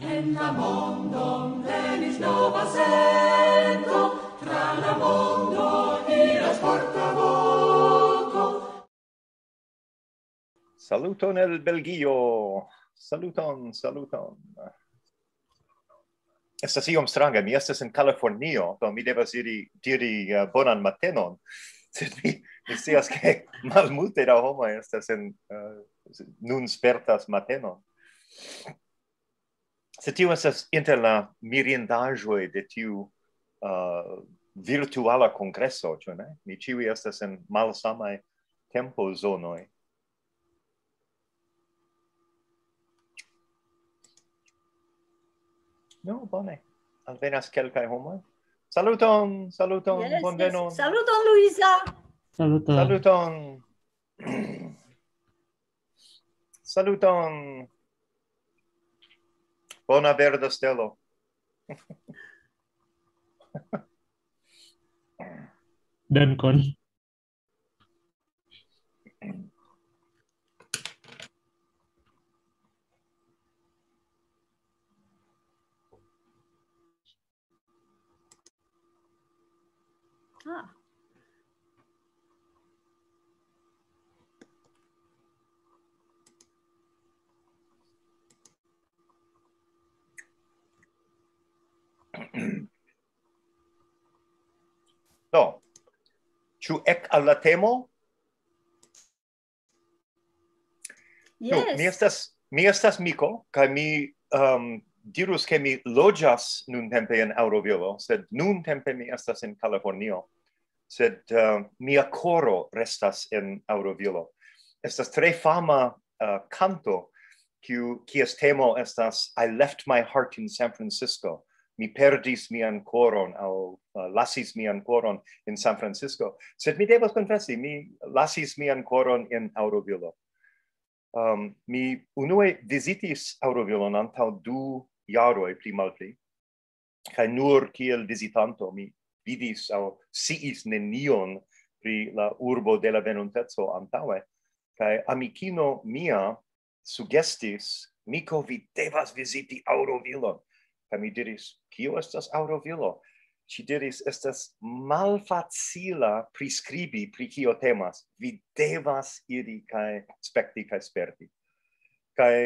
En la mondo venis nova sento, tra la mondo iras porta voco. Saluton el Belgio! Saluton, saluton! Estas iom stranga, mi estas en Californio, do mi devas iri diri uh, bonan matenon, sed mi, mi sias che malmulte da homo estas en uh, nun spertas matenon se tiu estas inter la mirindaĵoj de tiu uh, virtuala kongreso, ĉu ne? Ni ĉiuj estas en malsamaj tempozonoj. No, bone. Alvenas kelkaj homoj. Saluton, saluton, yes, bonvenon. Yes. Saluton, Luisa. Saluton. Saluton. saluton. Bona verda stelo. Dankon. Ah. Do, ĉu ek al la temo? Yes. No, mi estas mi estas Miko kaj mi um, dirus ke mi loĝas nuntempe en Aŭrovilo, sed nuntempe mi estas en Kalifornio. Sed uh, mia koro restas en Aŭrovilo. Estas tre fama uh, canto kiu kies temo estas I left my heart in San Francisco mi perdis mian coron au uh, lasis mian coron in San Francisco. Sed mi devas confessi mi lasis mian coron in Aurovilo. Um mi unue visitis Aurovilon antau du jaroj pli malpli kaj nur kiel visitanto mi vidis au siis nenion pri la urbo de la venuntezo antaue, kaj amikino mia sugestis Miko, vi devas visiti Aurovilon. Kaj mi diris, kio estas aurovilo? Ci diris, estas malfacila prescribi pri kio temas. Vi devas iri kaj spekti kaj sperti. Kaj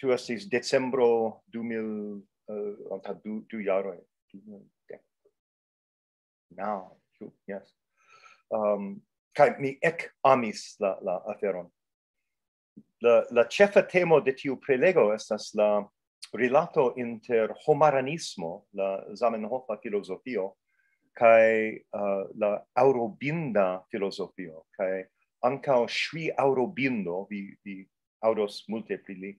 tu estis decembro 2000, uh, eh, anta du, du jaroj. Now, yes. Um, kai mi ec amis la, la aferon. La, la cefa temo de tiu prelego estas la rilato inter homaranismo, la Zamenhofa filosofio kai uh, la aurobinda filosofio kai ancao shui aurobindo, vi, vi audos multe pri li,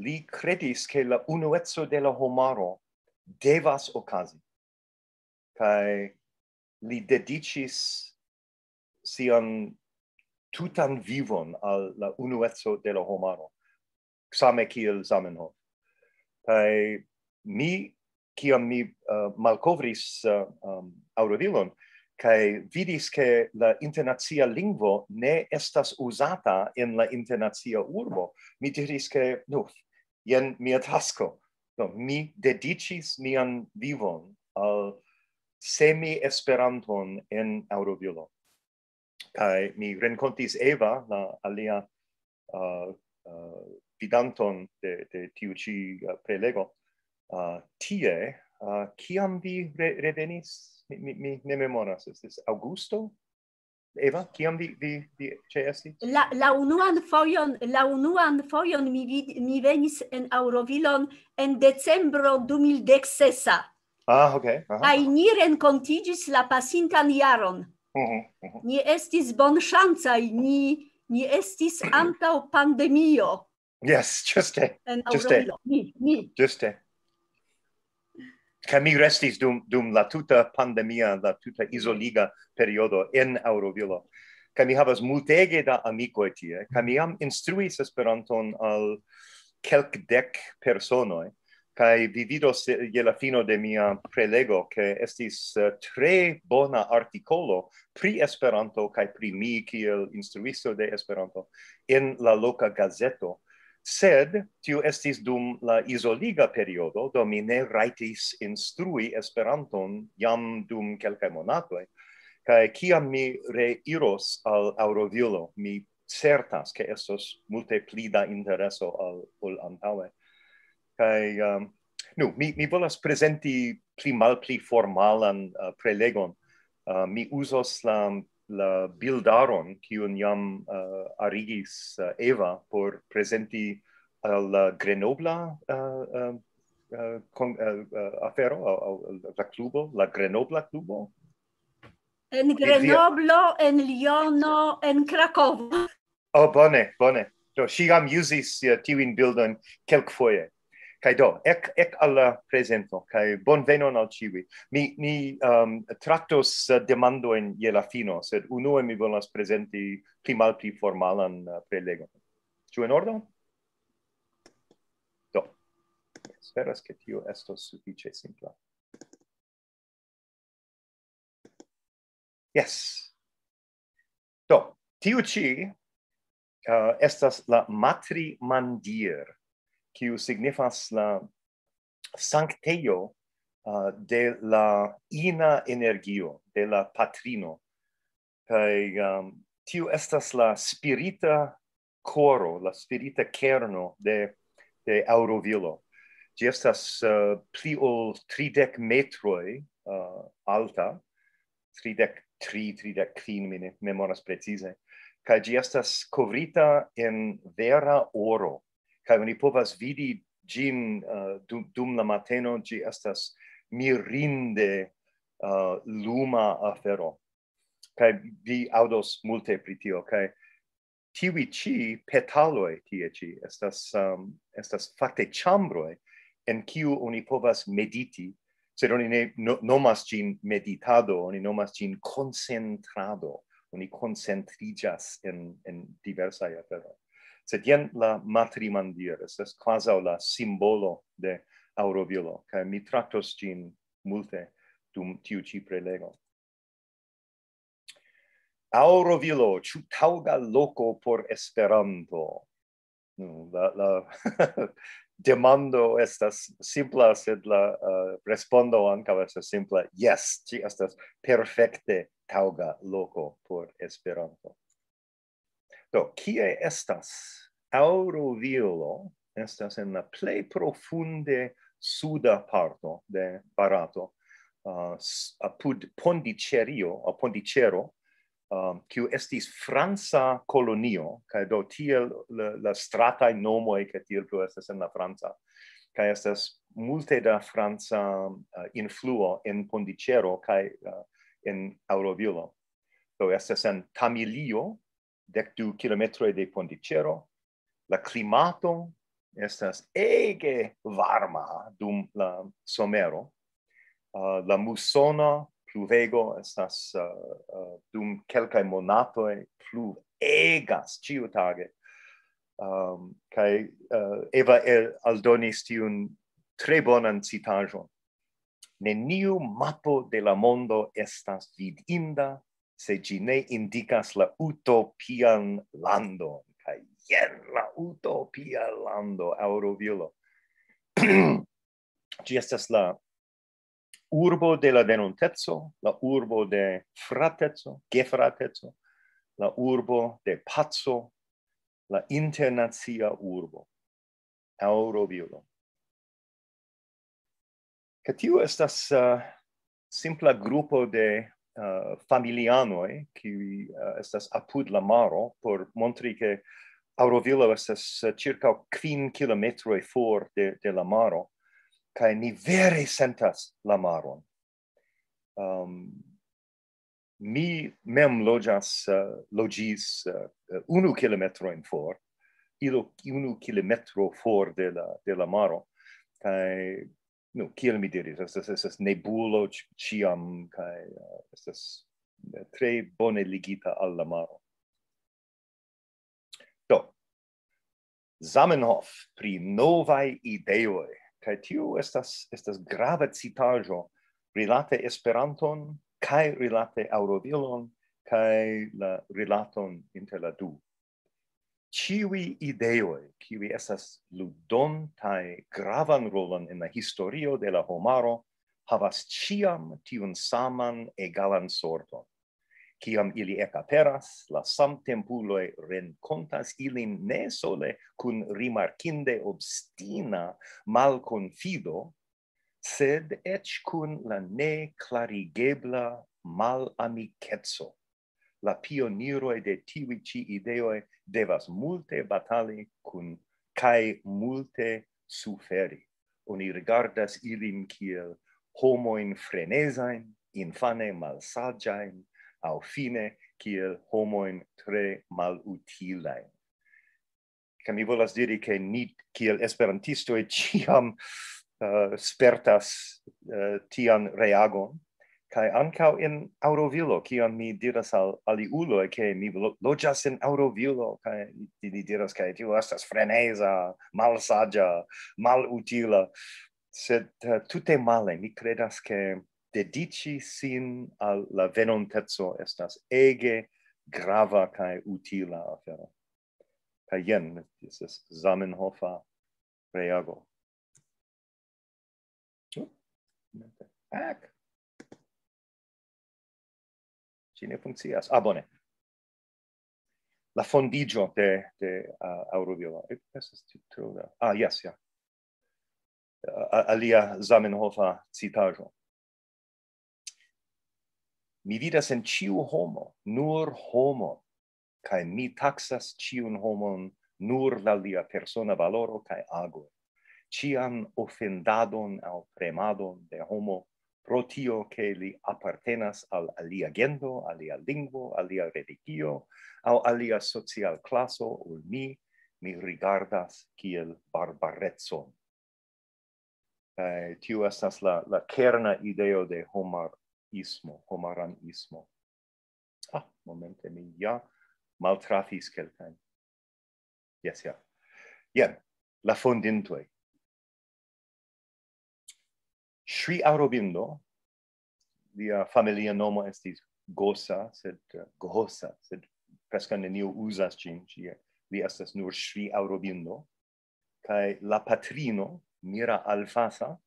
li credis che la unuezzo de la homaro devas ocasi, kai li dedicis sian tutan vivon al la unuezzo de la homaro, same kiel Zamenhof. Kai mi kiam mi uh, malkovris uh, um, Aurodilon kai vidis ke la internacia lingvo ne estas uzata en la internacia urbo mi diris ke nu jen mia tasko. No mi dedicis mian vivon al semi esperanton en Aurodilo kai mi renkontis Eva la alia uh, uh, vidanton de, de tiu ci uh, prelego, uh, tie, uh, kiam vi re revenis? Mi, mi, mi ne memoras, estis Augusto? Eva, kiam vi, vi, vi ceesti? La, la unuan fojon, la unuan fojon mi, vid, mi venis en Aurovilon en decembro 2016. Ah, ok. Aha. Ai ni rencontigis la pasintan jaron. Uh -huh, uh -huh. Ni estis bonŝancaj, ni, ni estis antaŭ pandemio. Yes, juste. En juste. Ni, ni. Juste. Ca mi restis dum, dum la tuta pandemia, la tuta isoliga periodo en Aurovilo. Ca mi havas multege da amicoi tie. Ca mi am instruis Esperanton al quelcdec personoi. Kai vi vidos je la fino de mia prelego ke estis eh, tre bona articolo pri Esperanto kaj pri mi kiel instruisto de Esperanto en la loka gazeto sed tiu estis dum la isoliga periodo, do mi ne raitis instrui Esperanton jam dum kelkaj monatoj, kaj kiam mi reiros al Aurovilo, mi certas ke estos multe pli da intereso al ol antaŭe. Kaj um, nu, mi mi volas presenti pli malpli formalan uh, prelegon. Uh, mi usos la la bildaron kiun jam uh, arigis uh, Eva por presenti al uh, eh, Grenobla uh, uh, con, uh, uh, afero al au, la clubo la Grenobla clubo en Grenoblo via... en Liono en Krakovo oh bone bone. Do so, si jam usis uh, tiuin bildon kelkfoje. Kai do, ec, ec alla uh, presento, kai bon venon al civi. Mi, mi um, trattos uh, demandoin je la fino, sed unue mi volas presenti pli mal pli formalan uh, prelego. Ciu in ordo? Do. Speras che tio esto suffice simpla. Yes. Do, tiu ci uh, estas la matrimandir kiu signifas la sancteio uh, de la ina energio, de la patrino. kai um, tiu estas la spirita coro, la spirita kerno de, de Aurovilo. Gi estas uh, pli ol 30 metroi uh, alta, 33, 34, clean ne memoras precise kaj gi estas covrita in vera oro kai oni povas vidi gin uh, dum, dum la mateno gi estas mirinde uh, luma afero. Kai vi audos multe pri tio kai tiwi chi petaloi tie chi estas um, estas fakte chambroi en kiu oni povas mediti sed oni ne no, nomas gin meditado oni nomas gin concentrado oni concentrigas en en diversa afero sed jen la matrimandier, es quasau la simbolo de aurovilo, cae mi tractos gin multe dum tiu ci prelego. Aurovilo, ciu tauga loco por Esperanto? La, la demando estas simpla, sed la uh, respondo anca estas simpla, yes, ci estas perfecte tauga loco por Esperanto. Do, kie estas Auroviolo, estas en la plej profunde suda parto de Barato, uh, apud Pondicerio, uh, a Pondicero, um, kiu estis franca kolonio, kaj do tiel la, la strataj nomoj, kaj tiel plu estas en la franca, kaj estas multe da franca uh, influo en Pondicero kaj uh, en Aurovilo. Do estas en Tamilio, decdu kilometroi de Pondicero. la climato estas ege varma dum la somero, uh, la musona pluvego estas uh, uh, dum quelcae monatoi plu egas ciu tage, um, kai uh, Eva el aldonis tiun tre bonan citajon. Neniu mapo de la mondo estas vidinda se gi ne indicas la utopian lando kai yen la utopia lando Aurovilo gi estas la urbo de la denontezo, la urbo de fratezo, gefratezo, la urbo de pazzo, la internazia urbo, Aurovilo. Ca tiu estas uh, simpla gruppo de uh, familianoi qui uh, eh, estas apud la maro por montri che Aurovilo estas uh, circa 5 kilometroj for de, de la maro kaj ni vere sentas la maron. Um, mi mem lojas uh, logis uh, unu kilometro in for ilo unu kilometro for de la de la maro kaj nu kiel mi diris estas estas nebulo ciam kaj uh, estas uh, tre bone ligita al la maro. Do. Zamenhof pri novaj ideoj. Kaj tiu estas estas grava citaĵo rilate Esperanton kaj rilate Aurovilon kaj la rilaton inter la du ciui ideoi, ciui esas ludontai gravan rolon in la historio de la homaro, havas ciam tiun saman egalan sorton. Ciam ili ecaperas, la samtempuloi rencontas ilin ne sole cun rimarcinde obstina malconfido, sed ec cun la ne clarigebla malamicetso la pioniroi de tivi ci ideoi devas multe batali cun cae multe suferi. Oni rigardas ilin kiel homoin frenesain, infane malsagiain, au fine kiel homoin tre malutilain. Ca mi volas diri che ni kiel esperantistoi ciam uh, eh, spertas uh, tian reagon, kai ancau in Aurovilo, kion mi diras al aliuloi, che mi lojas in Aurovilo, kai di diras, kai tiu estas frenesa, malsagia, malutila, sed uh, tutte male, mi credas che dedici sin al la venontezzo estas ege grava kai utila afero. Kai jen, dieses Zamenhofa reago. Ac ci ne funkcias. Ah, bone. La fondigio de, de uh, Auroviola. Estas titro. Ah, yes, ja. Yeah. Uh, alia Zamenhofa citajo. Mi vidas en ciu homo, nur homo, cae mi taxas ciun homon nur la lia persona valoro cae ago. Cian offendadon au premadon de homo pro tio che li appartenas al alia gendo, alia lingvo, alia religio, au alia social classo, ul mi, mi rigardas kiel barbarezzon. Eh, tiu estas la, la kerna ideo de homarismo, homaranismo. Ah, momente mi ja maltrafis kelkain. Yes, ja. Yeah. Jen, yeah. la fondintoi. Sri Aurobindo, lia familia nomo estis Gosa, sed uh, Gosa, sed presca neniu usas cin, ci li estas nur Sri Aurobindo, kai la patrino, Mira Alfasa,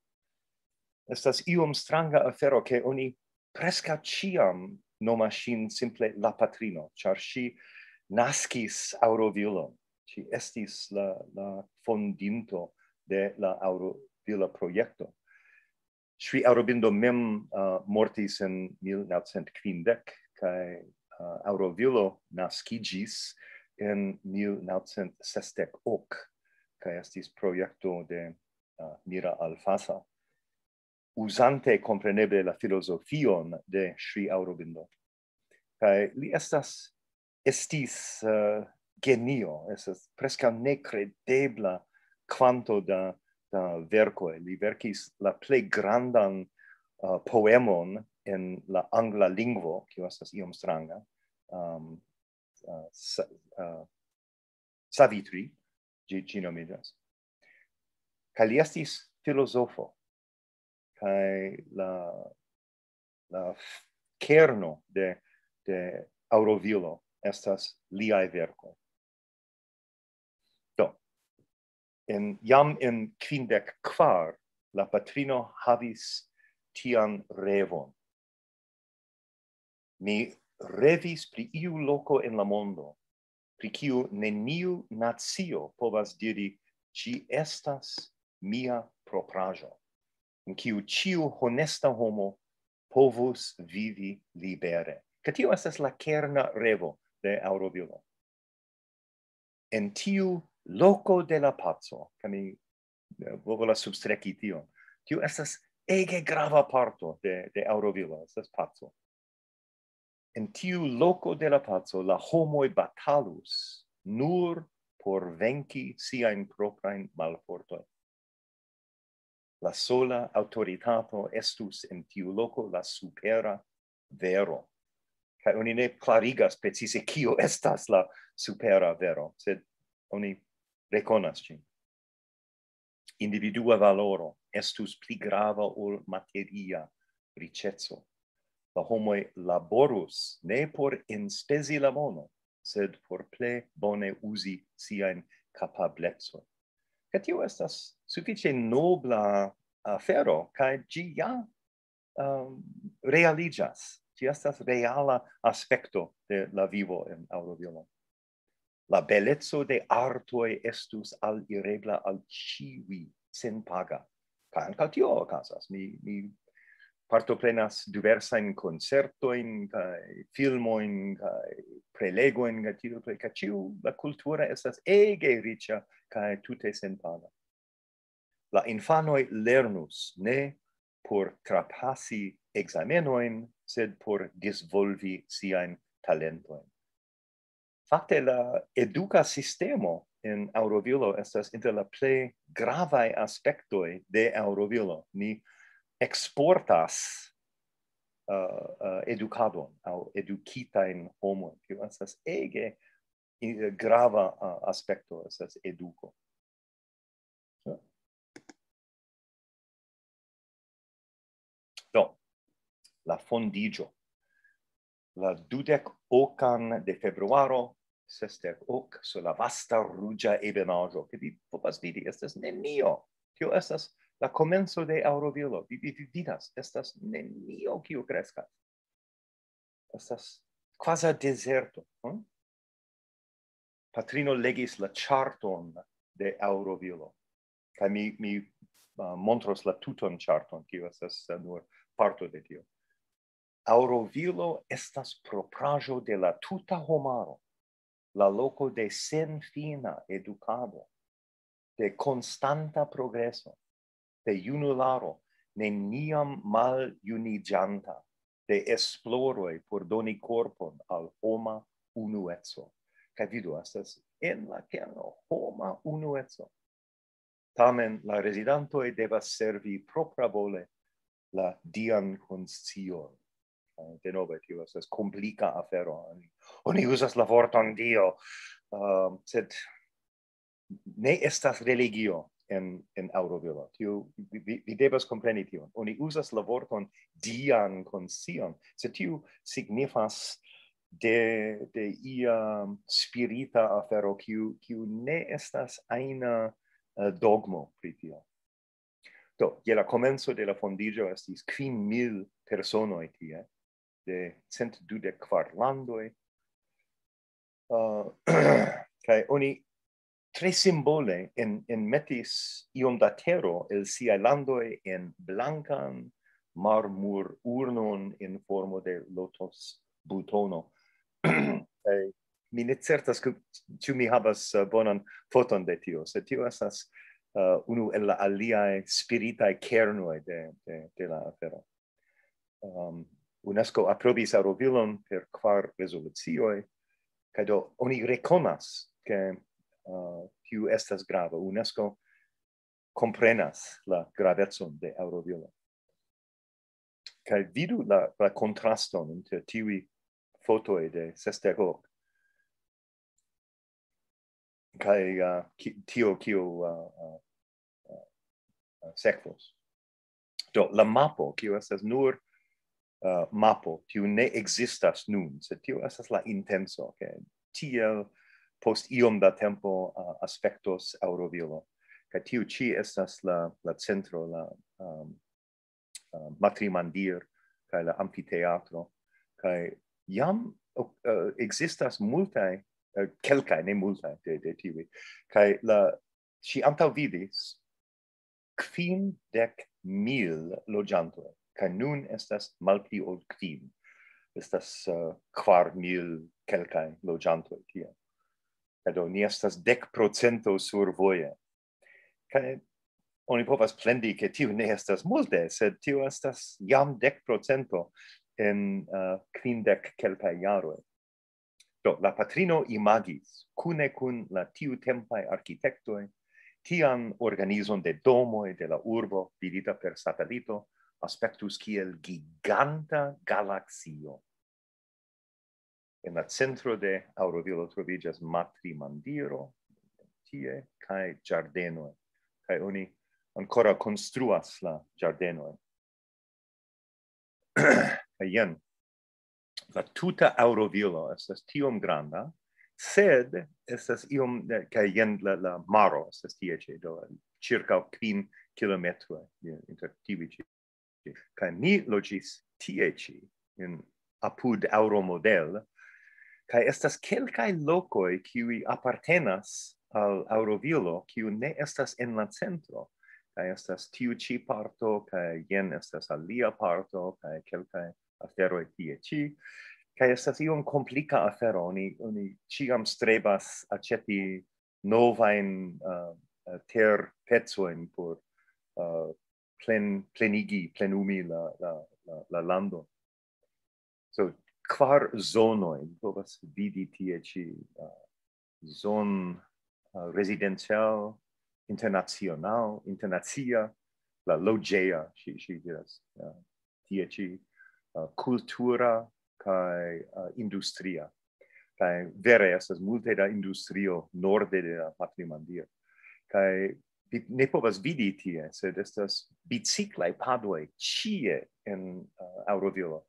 estas iom stranga afero che oni presca ciam noma sin simple la patrino, char si nascis Aurovilo, ci estis la, la fondinto de la Aurovilla proiecto. Sri Aurobindo mem uh, mortis in 1950 kai uh, Aurovilo naskigis in 1960 ok kai estis projekto de uh, Mira Alfasa. Usante compreneble la filosofion de Sri Aurobindo. Kai li estas estis uh, genio estas preskaŭ nekredebla kvanto da da verkoj. Li verkis la plei grandan uh, poemon en la angla lingvo, kiu estas iom stranga, um, uh, sa, uh, Savitri, gi, gi nomigas. Kaj li estis filosofo, kaj la, la kerno de, de Aurovilo estas liai verkoj. in jam in quindec quar la patrino havis tian revon. Mi revis pri iu loco en la mondo, pri kiu neniu nazio povas diri ci estas mia proprajo, in kiu ciu honesta homo povus vivi libere. Ca tio estas la kerna revo de Aurovilo. En tiu loco de la pazzo, che mi eh, volas substreki tio, Tiu estas ege grava parto de, de Eurovilla, estas pazzo. En tiu loco de la pazzo, la homoi batalus nur por venci siain proprain malfortoi. La sola autoritato estus in tiu loco la supera vero. Ca oni ne clarigas precise cio estas la supera vero, sed oni reconas cin. Individua valoro estus pli grava ol materia ricezzo. La homoi laborus ne por inspesi la mono, sed por ple bone usi siain capablezzo. Et tio estas suffice nobla afero, cae gi ja um, realigas. Gi estas reala aspecto de la vivo en audioviolon la bellezzo de artoi estus al irebla al civi sen paga. Ca anca tio ocasas. Mi, mi partoprenas diversain concertoin, cae filmoin, cae prelegoin, cae tio, ca ciu la cultura estas ege ricia, cae tute sen paga. La infanoi lernus, ne por trapassi examenoin, sed por disvolvi siain talentoin fakte la educa sistemo in Aurovilo estas inter la plej gravaj aspektoj de Aurovilo. Ni exportas uh, uh, educadon au educitain homo kiu estas ege grava uh, aspecto estas educo do la fondigio la dudec ocan de februaro sester hoc sur la vasta rugia ebenajo, che vi povas vidi, estes nenio. Tio estas la comenzo de Aurovilo. Vi, vi, vi vidas, estas nenio kiu crescat. Estas quasi deserto. Hm? Patrino legis la charton de Aurovilo. Ca mi, mi uh, montros la tuton charton, kiu estas uh, nur parto de tio. Aurovilo estas proprajo de la tuta homaro la loco de sen fina educado, de constanta progreso, de junularo, neniam mal unigianta, de esploroi por doni corpon al homa unuezzo. Ca vidu, estas en la kerno homa unuezzo. Tamen la residantoi devas servi propra vole la dian conscion de nove tio estas complica afero oni usas la vorton dio uh, sed ne estas religio en en Aurovilla. Tio vi, vi devas kompreni tion. Oni uzas la vorton dian conscion, se tiu signifas de de ia spirita afero kiu kiu ne estas aina uh, dogmo pri tio. Do, je la komenco de la fondigio estis quin mil personoi tie, de 124 landoj uh, kai oni tre simbole in in metis iom da tero el siaj landoj en blancan marmur urnon in formo de lotos butono. Kaj mi ne certas ke tu mi havas uh, bonan foton de tio se tio estas uh, unu el la alia spirita kernoj de, de, de la afero. Um, UNESCO aprobis arovilon per kvar rezolucioj, kaj do oni rekonas ke uh, tiu estas grava. UNESCO comprenas la gravetson de aeroviola. Kaj vidu la, la contraston inter tiui fotoe de Sestec Hoc. Kaj uh, ki, tio kio uh, uh, uh, uh, sekvos. Do, la mapo, kio estas nur uh, mapo tiu ne existas nun sed tiu estas la intenso ke tiel post iom da tempo uh, aspectos aurovilo kaj tiu ci estas la la centro la um, uh, matrimandir kaj la amfiteatro kaj iam uh, existas multaj uh, kelkaj ne multaj de de tiu kaj la ŝi antaŭvidis kvindek mil lojanto kai nun estas malpli ol kvin. Estas uh, quar mil kelkai lojanto tie. Kaj do ni estas dec procento survoje. Kai oni povas plendi ke tiu ne estas multe sed tiu estas jam dec procento en uh, kvindek kelkai jaroj. Do la patrino imagis cune cun la tiu tempai architectoi tian organizon de domoi de la urbo vidita per satellito, aspectus kiel giganta galaxio. En la centro de Aurovilo trovigas matrimandiro, tie, cae giardenoe, cae oni ancora construas la giardenoe. cae jen, la tuta Aurovilo estas tiom granda, sed estas iom, kaj jen la, la maro estas tie ĉe do, circa 5 kilometroi inter tivi Kaj mi logis tie ĉi, in apud Auromodel, kaj estas kelkaj lokoj kiuj apartenas al Aurovilo, kiu ne estas en la centro, kaj estas tiu ĉi parto, kaj jen estas alia parto, kaj kelkaj aferoj tie ĉi, kaj estas iom komplika afero, oni, oni ĉiam strebas aĉeti novajn uh, ter pezojn por uh, plen plenigi plenumi la la la, la lando. So kvar zonoj povas vidi tie ĉi uh, zon uh, residencial internacional internacia la logea si si diras uh, tie ĉi uh, cultura kaj uh, industria. Kaj vere estas multe da industrio norde de la patrimandia kaj vi ne povas vidi tie, sed estas biciclae padoe cie en uh, Aurovilo.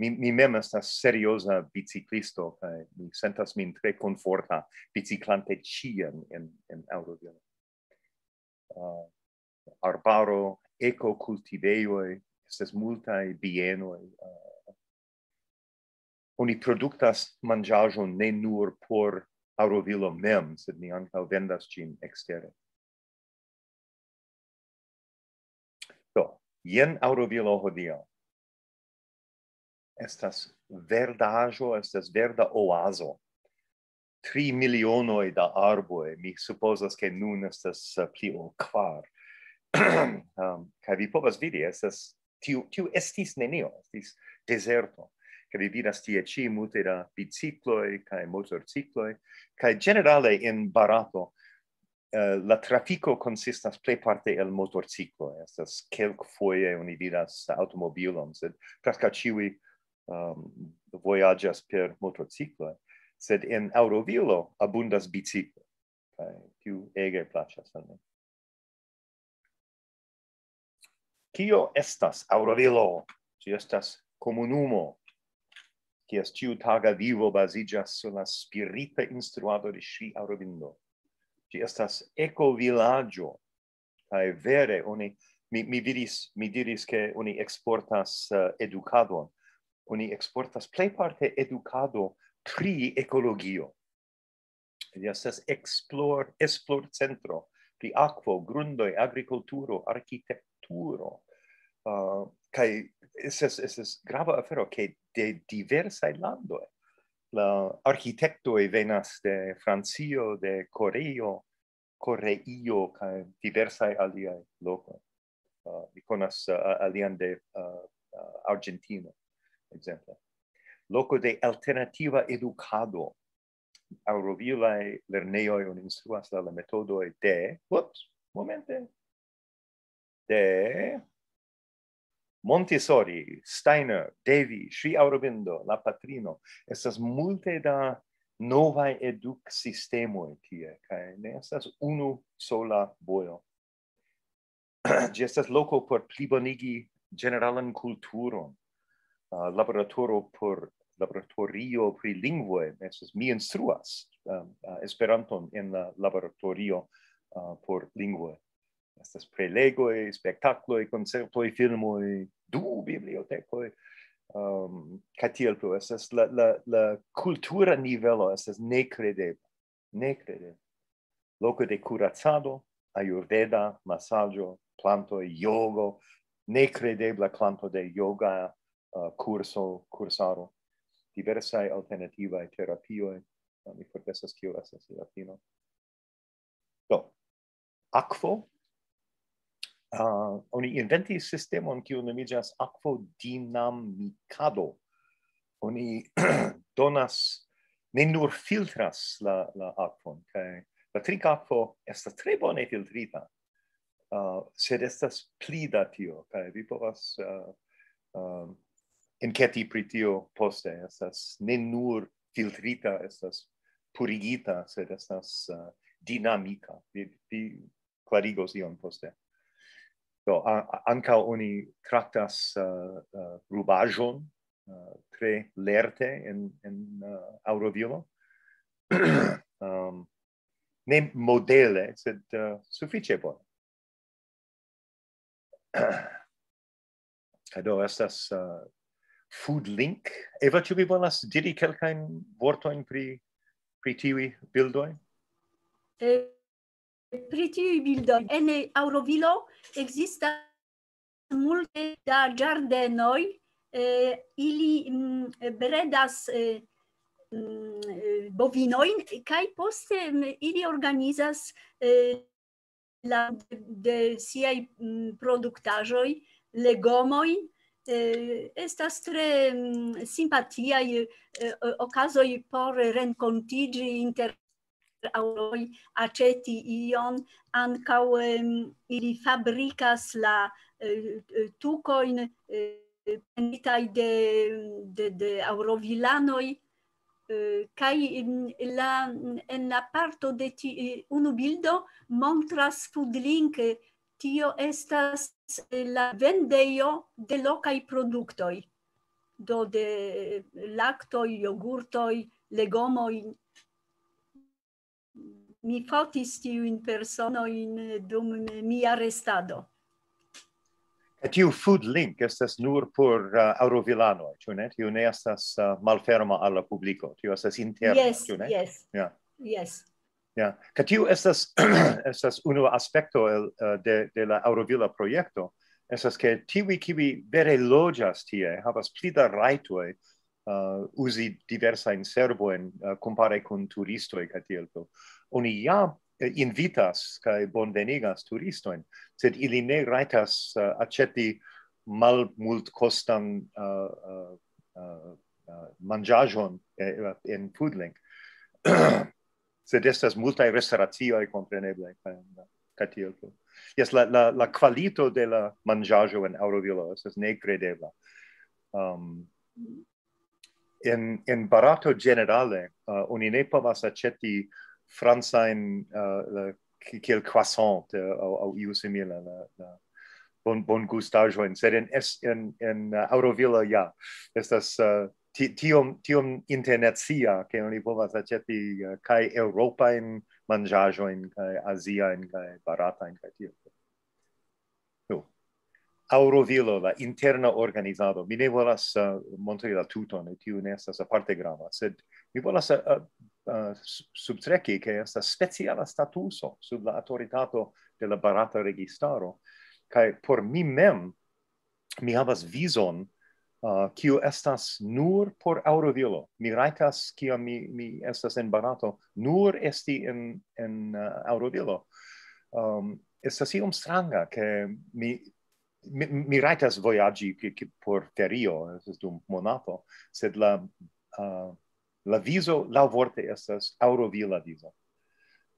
Mi, mi mem estas seriosa biciclisto, kaj mi sentas min tre conforta biciclante cien en, en Aurovilo. Uh, arbaro, ecocultiveioi, estas multae bienoi, uh, oni productas mangiajon ne nur por Aurovilo mem, sed ni ankaŭ vendas ĝin ekstere. jen aurovilo hodio. Estas verdajo, estas verda oazo. Tri milionoi da arboe, mi supposas che nun estas uh, pli o kvar. um, kai vi povas vidi, estas tiu, tiu estis nenio, estis deserto Kai vi vidas tie ci multe da bicicloi kai motorcicloi, kai generale in Barato Uh, la trafico consistas plejparte el motorciclo, estas kelkfoje oni vidas automobilon, sed prasca ciui um, ehm, voyagas per motorciclo, sed en aŭtovilo abundas biciclo, kai tiu ege placas al mi. Kio estas aŭtovilo? Ci estas comunumo, kies ciu taga vivo basigas sur la spirita instruado de Sri Aurobindo. Ci estas eco-villaggio, kai vere, oni, mi, mi, vidis mi diris che oni exportas eh, uh, educado oni exportas play parte educado pri ecologio. ed estas explor, esplor centro, pri aquo, grundoi, agriculturo, architecturo, uh, eh, kai es es es grava afero che de diversa lando la arquitecto y venas de Francio de Correo, Correillo, diversas alias locas, uh, iconas uh, alian de uh, Argentina, ejemplo. Loco de alternativa educado, auroviolae lerneoi un e instruas la metodoi e de, ups, momente, de Montessori, Steiner, Devi, Sri Aurobindo, la patrino, estas multe da novae educ sistemoi tie, cae ne estas unu sola boio. Gi estas loco por plibonigi generalan culturon, uh, laboratoro por laboratorio pri lingvoe, estas mi instruas um, uh, Esperanton en la laboratorio uh, por lingvoe estas prelegoi, spectacloi, concertoi, filmoi, du bibliotecoi, um, ca tiel plu, estas la, la, la cultura nivelo, estas necredebla, necredebla. Loco de curazado ayurveda, massaggio, planto, yoga, necredebla planto de yoga, uh, curso, cursaro, diversae alternativae terapioi, mi forgesas kio estas latino. Do, aquo uh, oni inventis sistemon kiu nomiĝas dinamicado. Oni donas ne nur filtras la la akvon kaj la trikakvo estas tre bone filtrita. Uh, sed estas pli da tio kaj vi povas uh, uh, enketi pri tio poste estas ne nur filtrita estas purigita sed estas uh, dinamika vi, vi klarigos ion poste do anca oni tractas uh, uh, rubajon uh, tre lerte in in uh, aurovilo um ne modele sed uh, suffice bon ado estas uh, Food Link. Eva, ĉu vi volas diri kelkajn vortojn pri pri tiuj bildoj? eh Pri tiuj bildoj en Aurovilo ekzistas multe da ĝardenoj. Eh, ili mm, bredas mm, eh, bovinoin kai poste mm, ili organizas eh, la de siaj mm, produktaĵoj legomoj eh, estas tre simpatiaj eh, okazoj por renkontiĝi inter auroi aceti ion, ankaŭ um, ili fabrikas la uh, tukojn uh, prenditaj de, de, de aŭrovilanoj, uh, in la, en la parto de ti, unu bildo montras foodlinke tio estas la vendejo de lokaj produktoj do de lactoi, yogurtoi, legomoi mi fotis persona personojn dum mia restado. Et tiu food link estas nur por uh, aurovilano, ĉu ne? Tiu ne estas uh, malferma al la publiko, tiu estas interna, yes, ĉu ne? Yes, yeah. yes. Ja, yeah. ka tiu estas estas unu aspekto el, uh, de de la Aurovila projekto, estas ke tiui kiwi vere loĝas tie havas pli da rajtoj uh, uzi diversajn servojn uh, kompare kun turistoj kaj tiel oni ja eh, invitas kai bonvenigas turistojn, sed ili ne raitas uh, eh, aceti mal mult costan uh, eh, uh, mangiajon en foodlink sed estas multa restauratio e compreneble kaj. Yes, la la la kvalito de la mangiajo en Aurovilo ne nekredebla. Um, en en barato generale uh, oni ne povas aceti francain uh, kiel croissant uh, au, au iu simile la, la bon bon gustajo in sed in es in, in uh, Aurovilla ja estas uh, tiom tiom internacia ke oni povas aĉeti uh, kai europa in manjajo in kai asia in kai barata in kai tio. No Aurovilo la interna organizado. Mi ne volas uh, montri la tuton et tiu ne estas aparte grava sed mi volas uh, Eh, uh, subtreci che esta speciala statuso sub la autoritato de la barata registaro kai por mi mem mi havas vison eh, kiu estas nur por aurovilo. Mi raitas kiu mi mi estas en barato nur esti en en uh, aurovilo. Um estas iom stranga che mi mi, mi raitas voyagi che, ki por ferio es dum monato, sed la uh, la viso la vorte estas aurovila viso.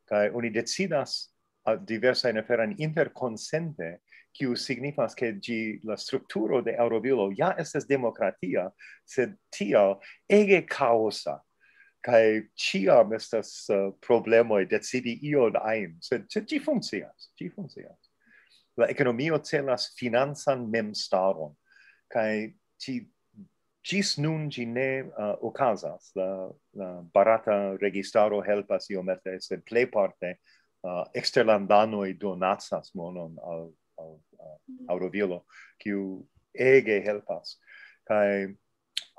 Kai oni decidas a diversa in aferan interconsente kiu signifas ke gi la strukturo de aurovilo ja estas demokratia sed tio ege kaosa. Kai chia estas uh, problemoj decidi ion ajn sed sed gi funkcias gi funkcias. La ekonomio celas financan memstaron. Kai ti Gis nun gi ne uh, ocasas, la, la barata registaro helpas iomete, sed play parte uh, exterlandanoi donatsas monon al, al uh, aurovilo, qiu ege helpas. kai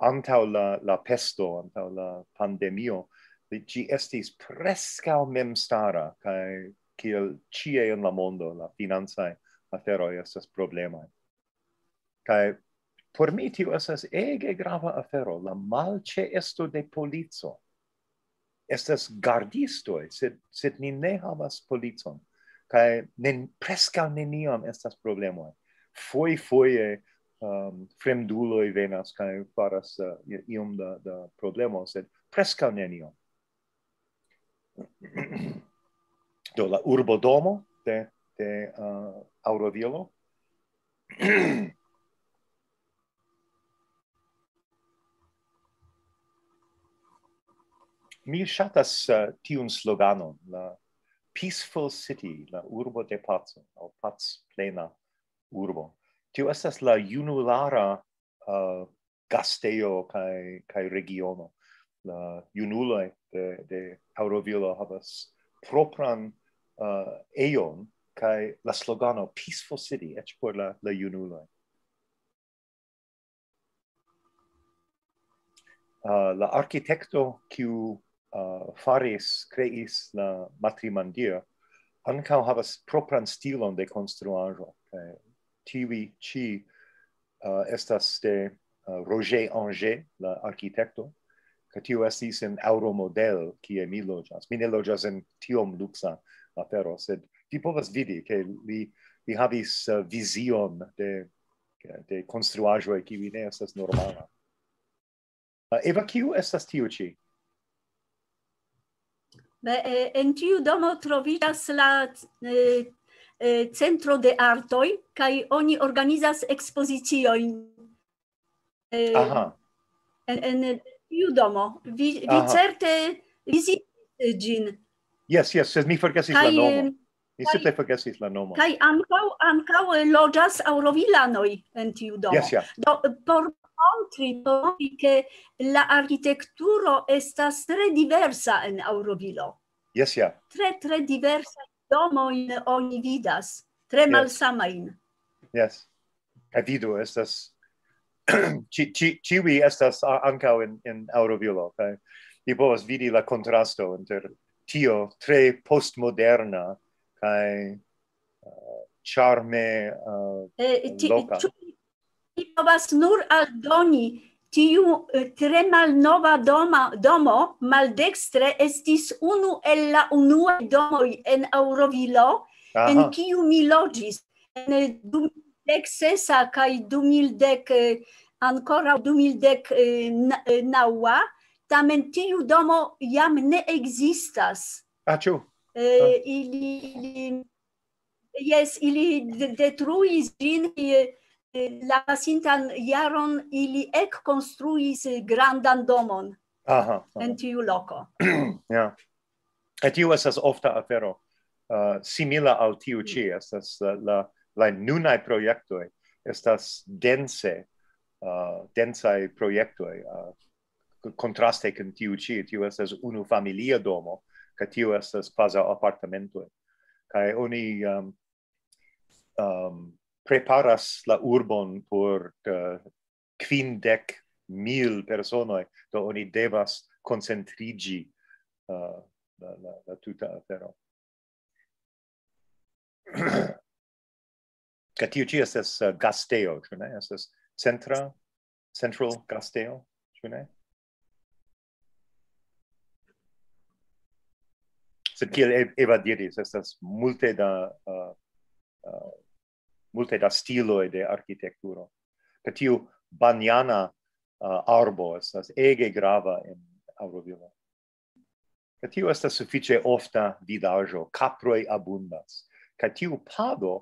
antau la, la pesto, antau la pandemio, gi estis prescau memstara, kai kiel cie in la mondo la finanzae aferoi estas problemae. Kai por mi tio estas ege grava afero, la malce esto de polizo. Estas gardistoi, sed, sed ni ne havas polizon, cae nen, presca neniam estas problemoi. Foi foie um, fremduloi venas cae faras uh, iom da, da problemo, sed presca neniam. Do la urbodomo de, de uh, Aurovielo mi shatas uh, tiun sloganon la peaceful city la urbo de paz o paz plena urbo. Tio estas la junulara uh, gasteo kai kai regiono. La junuloj de de Aurovilo havas propran uh, eon kai la slogano peaceful city et por la la junuloj. Uh, la arkitekto kiu uh, faris, creis la matrimandia, ancau havas propran stilon de construajo. Okay? Tivi ci uh, estas de uh, Roger Angers, la architekto, ca tio estis en Euromodel, kie mi loĝas. Mi ne loĝas en tiom luxa afero, sed vi povas vidi che li, li havis uh, vision de, de construajoe kiwi ne estas normala. Uh, Eva, kiu estas tio ci? Be, en tiu domo troviĝas la centro de artoj kaj oni organizas ekspoziciojn. Aha. En, en tiu domo. Vi, vi certe vizitis ĝin. Yes, yes, sed mi forgesis la nomo. Mi simple forgesis la nomo. Kaj ankaŭ ankaŭ loĝas aŭrovilanoj en tiu domo. Yes, yeah. Do por montri che la architetturo estas tre diversa en Aurovilo. Yes. Yeah. Tre tre diversa domo in ogni vidas, tre yes. malsama in. Yes. Kaj vidu estas ci ci ciui estas ancao in in Aurovilo, okay? vi povas vidi la contrasto inter tio tre postmoderna kai uh, eh, charme uh, eh, ti, loca. Ci, mi povas nur aldoni tiu eh, tre malnova doma, domo maldextre estis unu el la unua domoj en Aurovilo, Aha. en kiu mi loĝis en 2016 kaj 2010 eh, ankoraŭ 2010 eh, naŭa, tamen tiu domo jam ne ekzistas. Ah, ĉu? Eh, ili, ili, yes, ili detruis ĝin la pasintan jaron ili ek konstruis grandan domon. Aha. En tiu loko. ja. Et tiu esas ofta afero uh, simila al tiu ĉi estas la, la la nunai projektoj estas dense uh, densai projektoj uh, kontraste kun tiu ci, tiu estas unu familia domo kaj tiu estas quasi apartamentoj kaj oni um, um, preparas la urbon por uh, quindec mil personoi, do oni devas concentrigi uh, eh, la, la, la tuta afero. Ca tiu ci estes uh, eh, gasteo, ĉu ne? Estes centra, central gasteo, ĉu ne? Sed kiel Eva diris, estes multe da uh, uh, multe da stilo de architecturo. Ca tiu baniana uh, arbo estas ege grava in Aurovilo. Ca tiu estas suffice ofta vidajo, caproi abundas. Ca tiu pado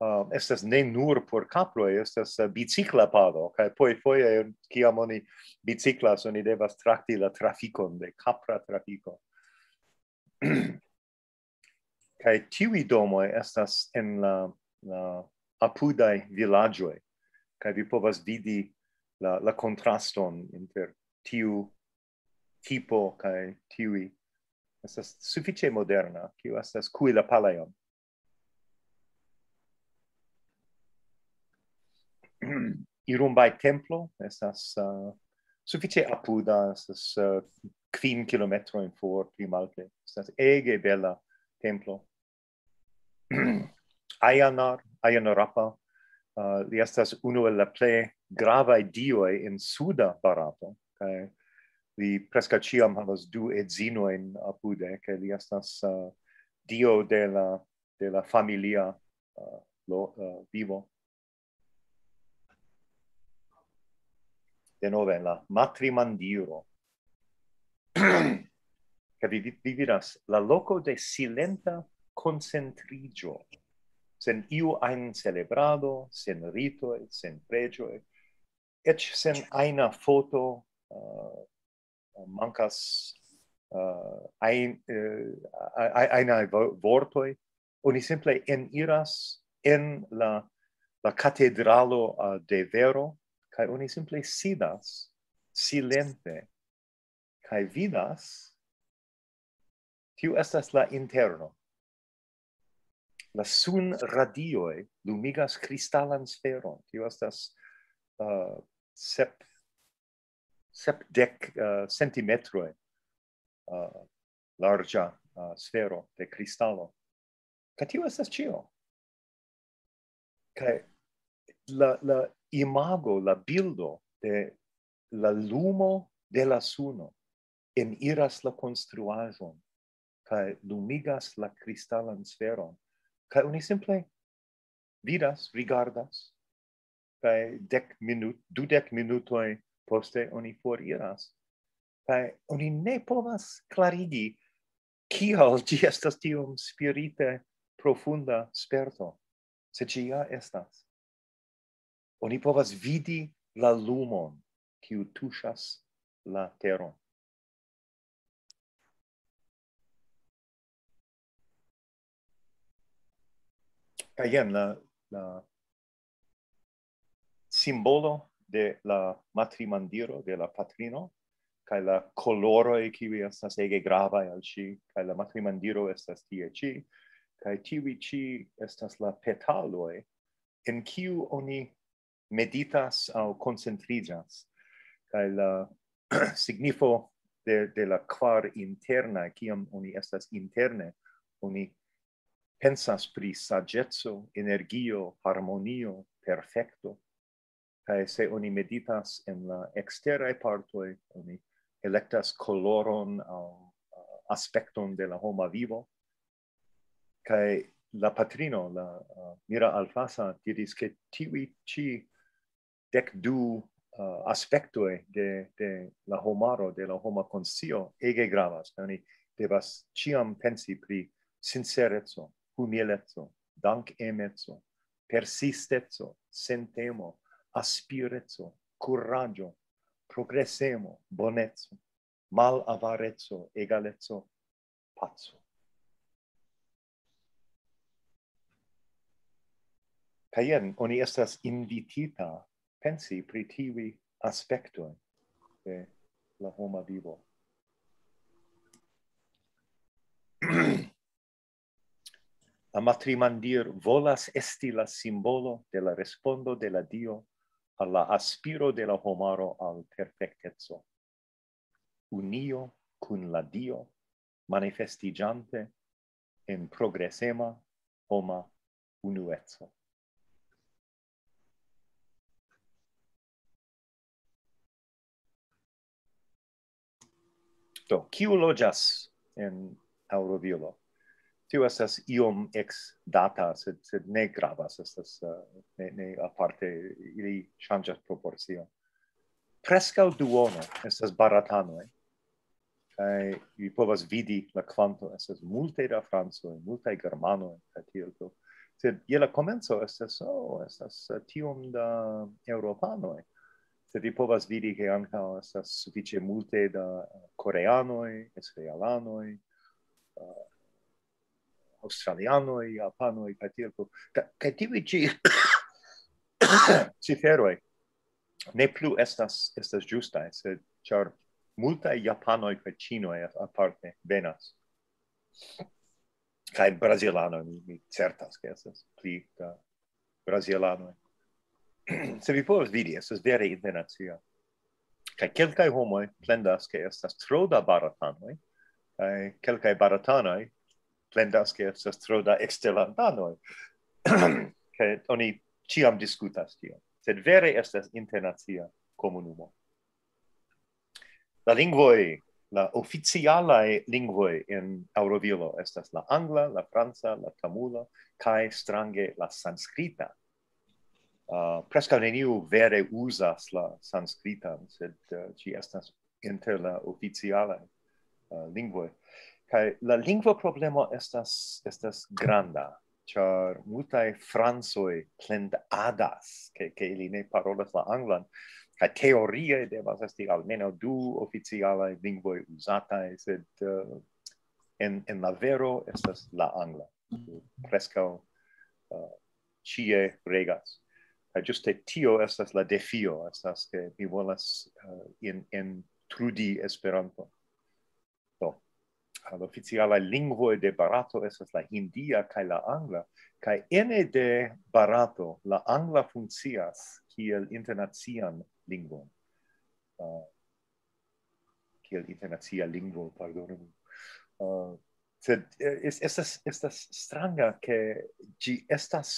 uh, estas ne nur por caproi, estas uh, bicicla pado, ca poi foie, ciam oni biciclas, oni devas tracti la traficon de capra trafico. kaj tiui domoi estas en la la apudai villagioi, kai vi povas vidi la, la contraston inter tiu tipo kai tiui estas suffice moderna, kiu estas cui la palaion. Irumbai templo estas uh, suffice apuda, estas uh, quin kilometro in for, pli malte. Estas ege bella templo. Ayanar, Ayanarapa, uh, li estas unu el la ple gravae dioi in suda Barato kai li presca ciam havas du edzinojn apude kai li estas uh, dio de la de la familia uh, lo, uh, vivo. De nove la matrimandiro. Kaj vi, vi vidas la loco de silenta concentrigio sen iu ein celebrado, sen rito, sen pregio, et sen aina foto uh, mancas uh, ein uh, aina vortoi. Oni simple en iras en la la catedralo uh, de vero kai oni simple sidas silente kai vidas tiu estas la interno la sun radioi lumigas kristalan sferon. Tio estas uh, sep, dec uh, centimetroi uh, larga uh, sfero de cristallo. Ca tio estas cio. Ca la, la imago, la bildo de la lumo de la suno en iras la construajon ca lumigas la cristalan sferon Kai oni simple vidas, rigardas, kai dec minut, dudec minutoi poste oni for iras. Kai oni ne povas clarigi kial gi estas tiom spirite profunda sperto, se gi ja estas. Oni povas vidi la lumon, kiu tuŝas la teron. Kaj jen la, la simbolo de la matrimandiro, de la patrino, kaj la coloroi kiwi estas ege grava al ci, kaj la matrimandiro estas tie ci, kaj tiwi ci estas la petaloi en kiu oni meditas au concentrigas, kaj la signifo de, de la quar interna, kiam oni estas interne, oni pensas pri sagezzo, energio, harmonio, perfecto, cae se oni meditas en la exterae partoi, oni electas coloron au uh, aspecton de la homa vivo, cae la patrino, la uh, Mira Alfasa, diris che tivi ci dec du uh, aspectoi de, de la homaro, de la homa conscio, ege gravas, oni devas ciam pensi pri sincerezzo, humilezzo, dank emezzo, persistezzo, sentemo, aspirezzo, coraggio, progressemo, bonezzo, mal avarezzo, egalezzo, pazzo. Caien, oni estas invitita pensi pri tivi aspectoi de la homa vivo. la matrimandir volas esti la simbolo de la respondo de la Dio alla aspiro de la homaro al perfectezzo. Unio cun la Dio manifestigiante en progressema homa unuezzo. Do, kiu lojas en Aurovilo? tio estas iom ex data, sed, sed ne gravas, estas uh, ne, ne aparte, ili changas proporcio. Prescau duono estas baratanoi, kai vi povas vidi la quanto estas multe da franco, multe germano, kai tiel do. Sed je la comenzo estas, oh, estas tiom da europanoi, se vi povas vidi che anca estas suffice multe da coreanoi, israelanoi, uh, australiano e kaj e patirco Kaj tiuj ci ciferoj ne plu estas estas ĝustaj, char multa multaj e kaj e aparte venas. kai brasilano mi, mi certas che estas pli da brasilano Se vi povas vidi, estas vere internacia. kai kelkai homoi plendas ke estas tro da baratanoi kai kelkai baratanoi plendas che estas tro da exterlandanoj che oni ciam discutas tio sed vere estas internazia comunumo la lingvoi la oficialae lingvoi in Aurovilo estas la angla, la franca, la tamula, cae strange la sanskrita. Uh, presca neniu vere usas la sanskritan, sed uh, ci estas inter la oficialae uh, lingvoi kai la lingvo problemo estas estas granda char multai fransoi plend adas ke ke ili ne parolas la anglan ca teorie devas esti almeno du oficiala lingvoi usata sed uh, en, en la vero estas la angla. presco uh, eh, cie regas. Ca juste tio estas la defio, estas che mi volas uh, in, in trudi esperanto al oficiala lingvo de Barato estas la hindia kaj la angla kaj ene de Barato la angla funkcias kiel internacian lingvo uh, kiel internacia lingvo pardonu. Uh, sed eh, es estas estas stranga ke ĝi estas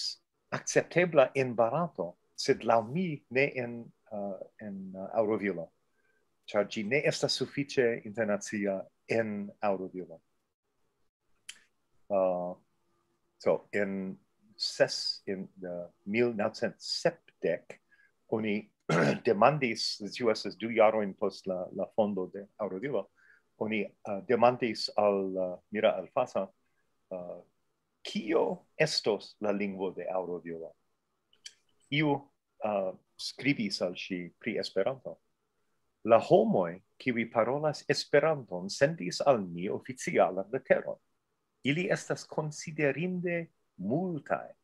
akceptebla en Barato sed laŭ mi ne en uh, en uh, Aurovilo char gi ne estas suffice internazia in audiovisual. Uh, so in ses in uh, 1970 oni demandis tiu estes du jarojn post la la fondo de Aurodiva oni uh, demandis al uh, Mira Alfasa uh, kio estos la lingvo de Aurodiva iu uh, scribis al si pri Esperanto la homoi kiwi parolas Esperanton sendis al ni oficiala leteron. Ili estas considerinde multae,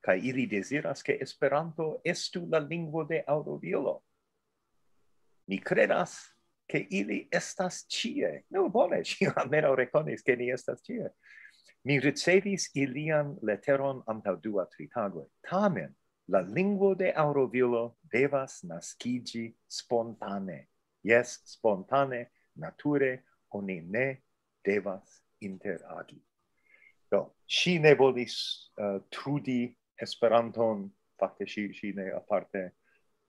ca ili desiras che Esperanto estu la lingvo de audioviolo. Mi credas che ili estas cie. No, bone, ci almeno reconis che ni estas cie. Mi ricevis ilian leteron antau dua tritage. Tamen, la lingvo de Aurovilo devas nascigi spontane. Yes, spontane, nature, oni ne devas interagi. Do, si ne volis uh, trudi Esperanton, fakte si, si ne aparte eh,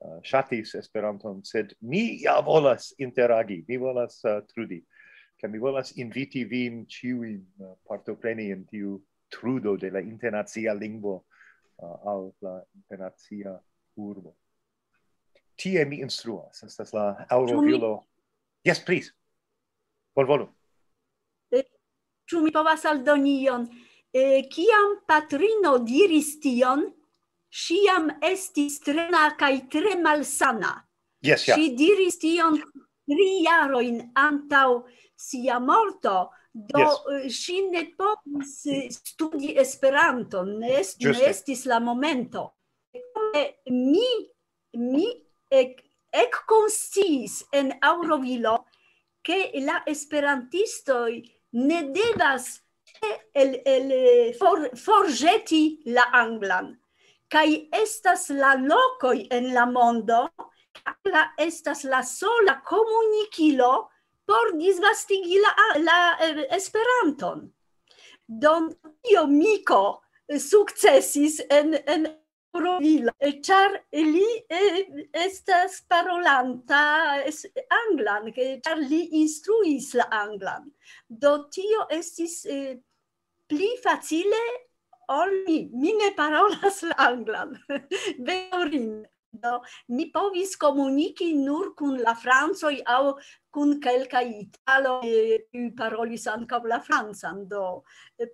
uh, shatis Esperanton, sed mi ja volas interagi, mi volas uh, trudi, ke mi volas inviti vin ciui uh, partopreni in tiu trudo de la internacia lingvo uh, al la internacia urbo tie mi instruas, estas la aurobilo. Yes, please. Volvolu. Ĉu mi povas aldoni ion? Eh, kiam patrino diris tion, ŝi estis trena kaj tre malsana. Yes, ja. Yeah. Ŝi diris tion tri jarojn antaŭ sia morto, do ŝi yes. ne povis studi Esperanton, ne, est, ne estis la momento. Mi mi ec, ec consciis en Aurovilo che la esperantistoi ne devas el, el, for, forgeti la anglan. Kai estas la locoi en la mondo, la estas la sola comunicilo por disvastigi la, la eh, esperanton. Don tio mico eh, successis en, en Provila, e char li e, estas parolanta es, anglan, che char li instruis la anglan. Do tio estis pli facile ol mi. Mi ne parolas la anglan. Beorin. Do, mi povis komuniki nur kun la francoj aŭ kun kelkaj Italo kiuj eh, parolis ankaŭ la francan. Do,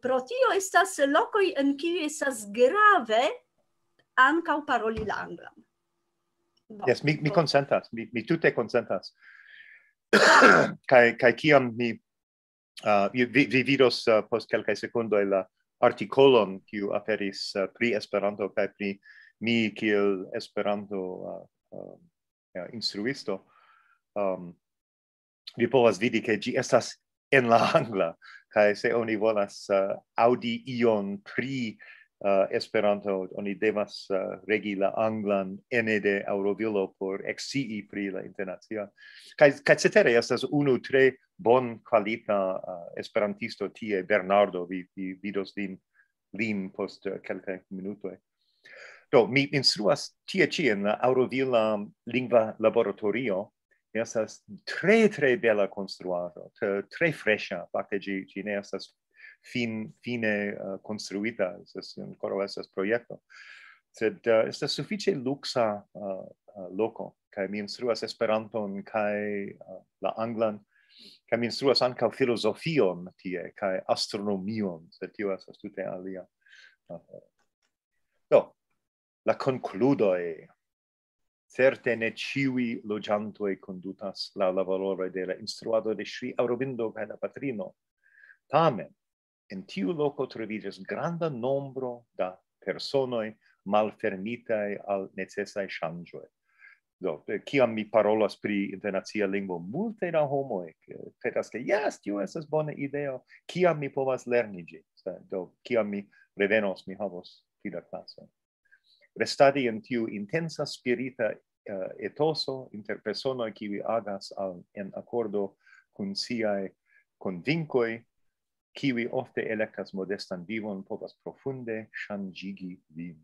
pro tio estas lokoj en kiuj estas grave ankaŭ paroli la anglan. Yes, mi mi consentas, mi mi tutte consentas. kai kai kiam mi uh, vi, vi vidos uh, post kelkaj secondo la artikolon kiu aperis uh, pri Esperanto kaj pri mi kiel Esperanto uh, uh, uh, instruisto um, vi povas vidi ke ĝi estas en la angla kaj se oni volas uh, audi ion pri uh, Esperanto oni devas uh, regi la anglan ene de Aurovilo por excii pri la internacia. Kaj kaj cetere estas unu tre bon kvalita uh, esperantisto tie Bernardo vi, vi vidos lin lin post uh, kelkaj minutoj. Do mi instruas tie ci en la Aurovila lingva laboratorio estas tre tre bela konstruaĵo, tre, tre freŝa, fakte ĝi ĝi ne estas fin fine uh, construita estas ancora es proyecto sed uh, estas suffice luxa uh, uh, loco kai mi instruas Esperanton kai uh, la anglan kai mi instruas ankaŭ filozofion tie kai astronomion sed tio estas tute alia uh, do la konkludoj certe ne ciui logiantoi condutas la la valore de la instruado de Sri Aurobindo kai la patrino. Tamen, en tiu loco troviĝas granda nombro da personoi malfermitae al necessae ŝanĝoj. Do, eh, kiam mi parolas pri internacia lingvo, multe da homoe eh, petas ke yes, tio estas bona ideo, kiam mi povas lerni ĝin. Do, kiam mi revenos, mi havos pli da klaso. Restadi en tiu intensa spirita uh, etoso inter personoj kiuj agas al, en akordo kun siaj konvinkoj kiwi ofte electas modestan vivon povas profunde shangigi vin.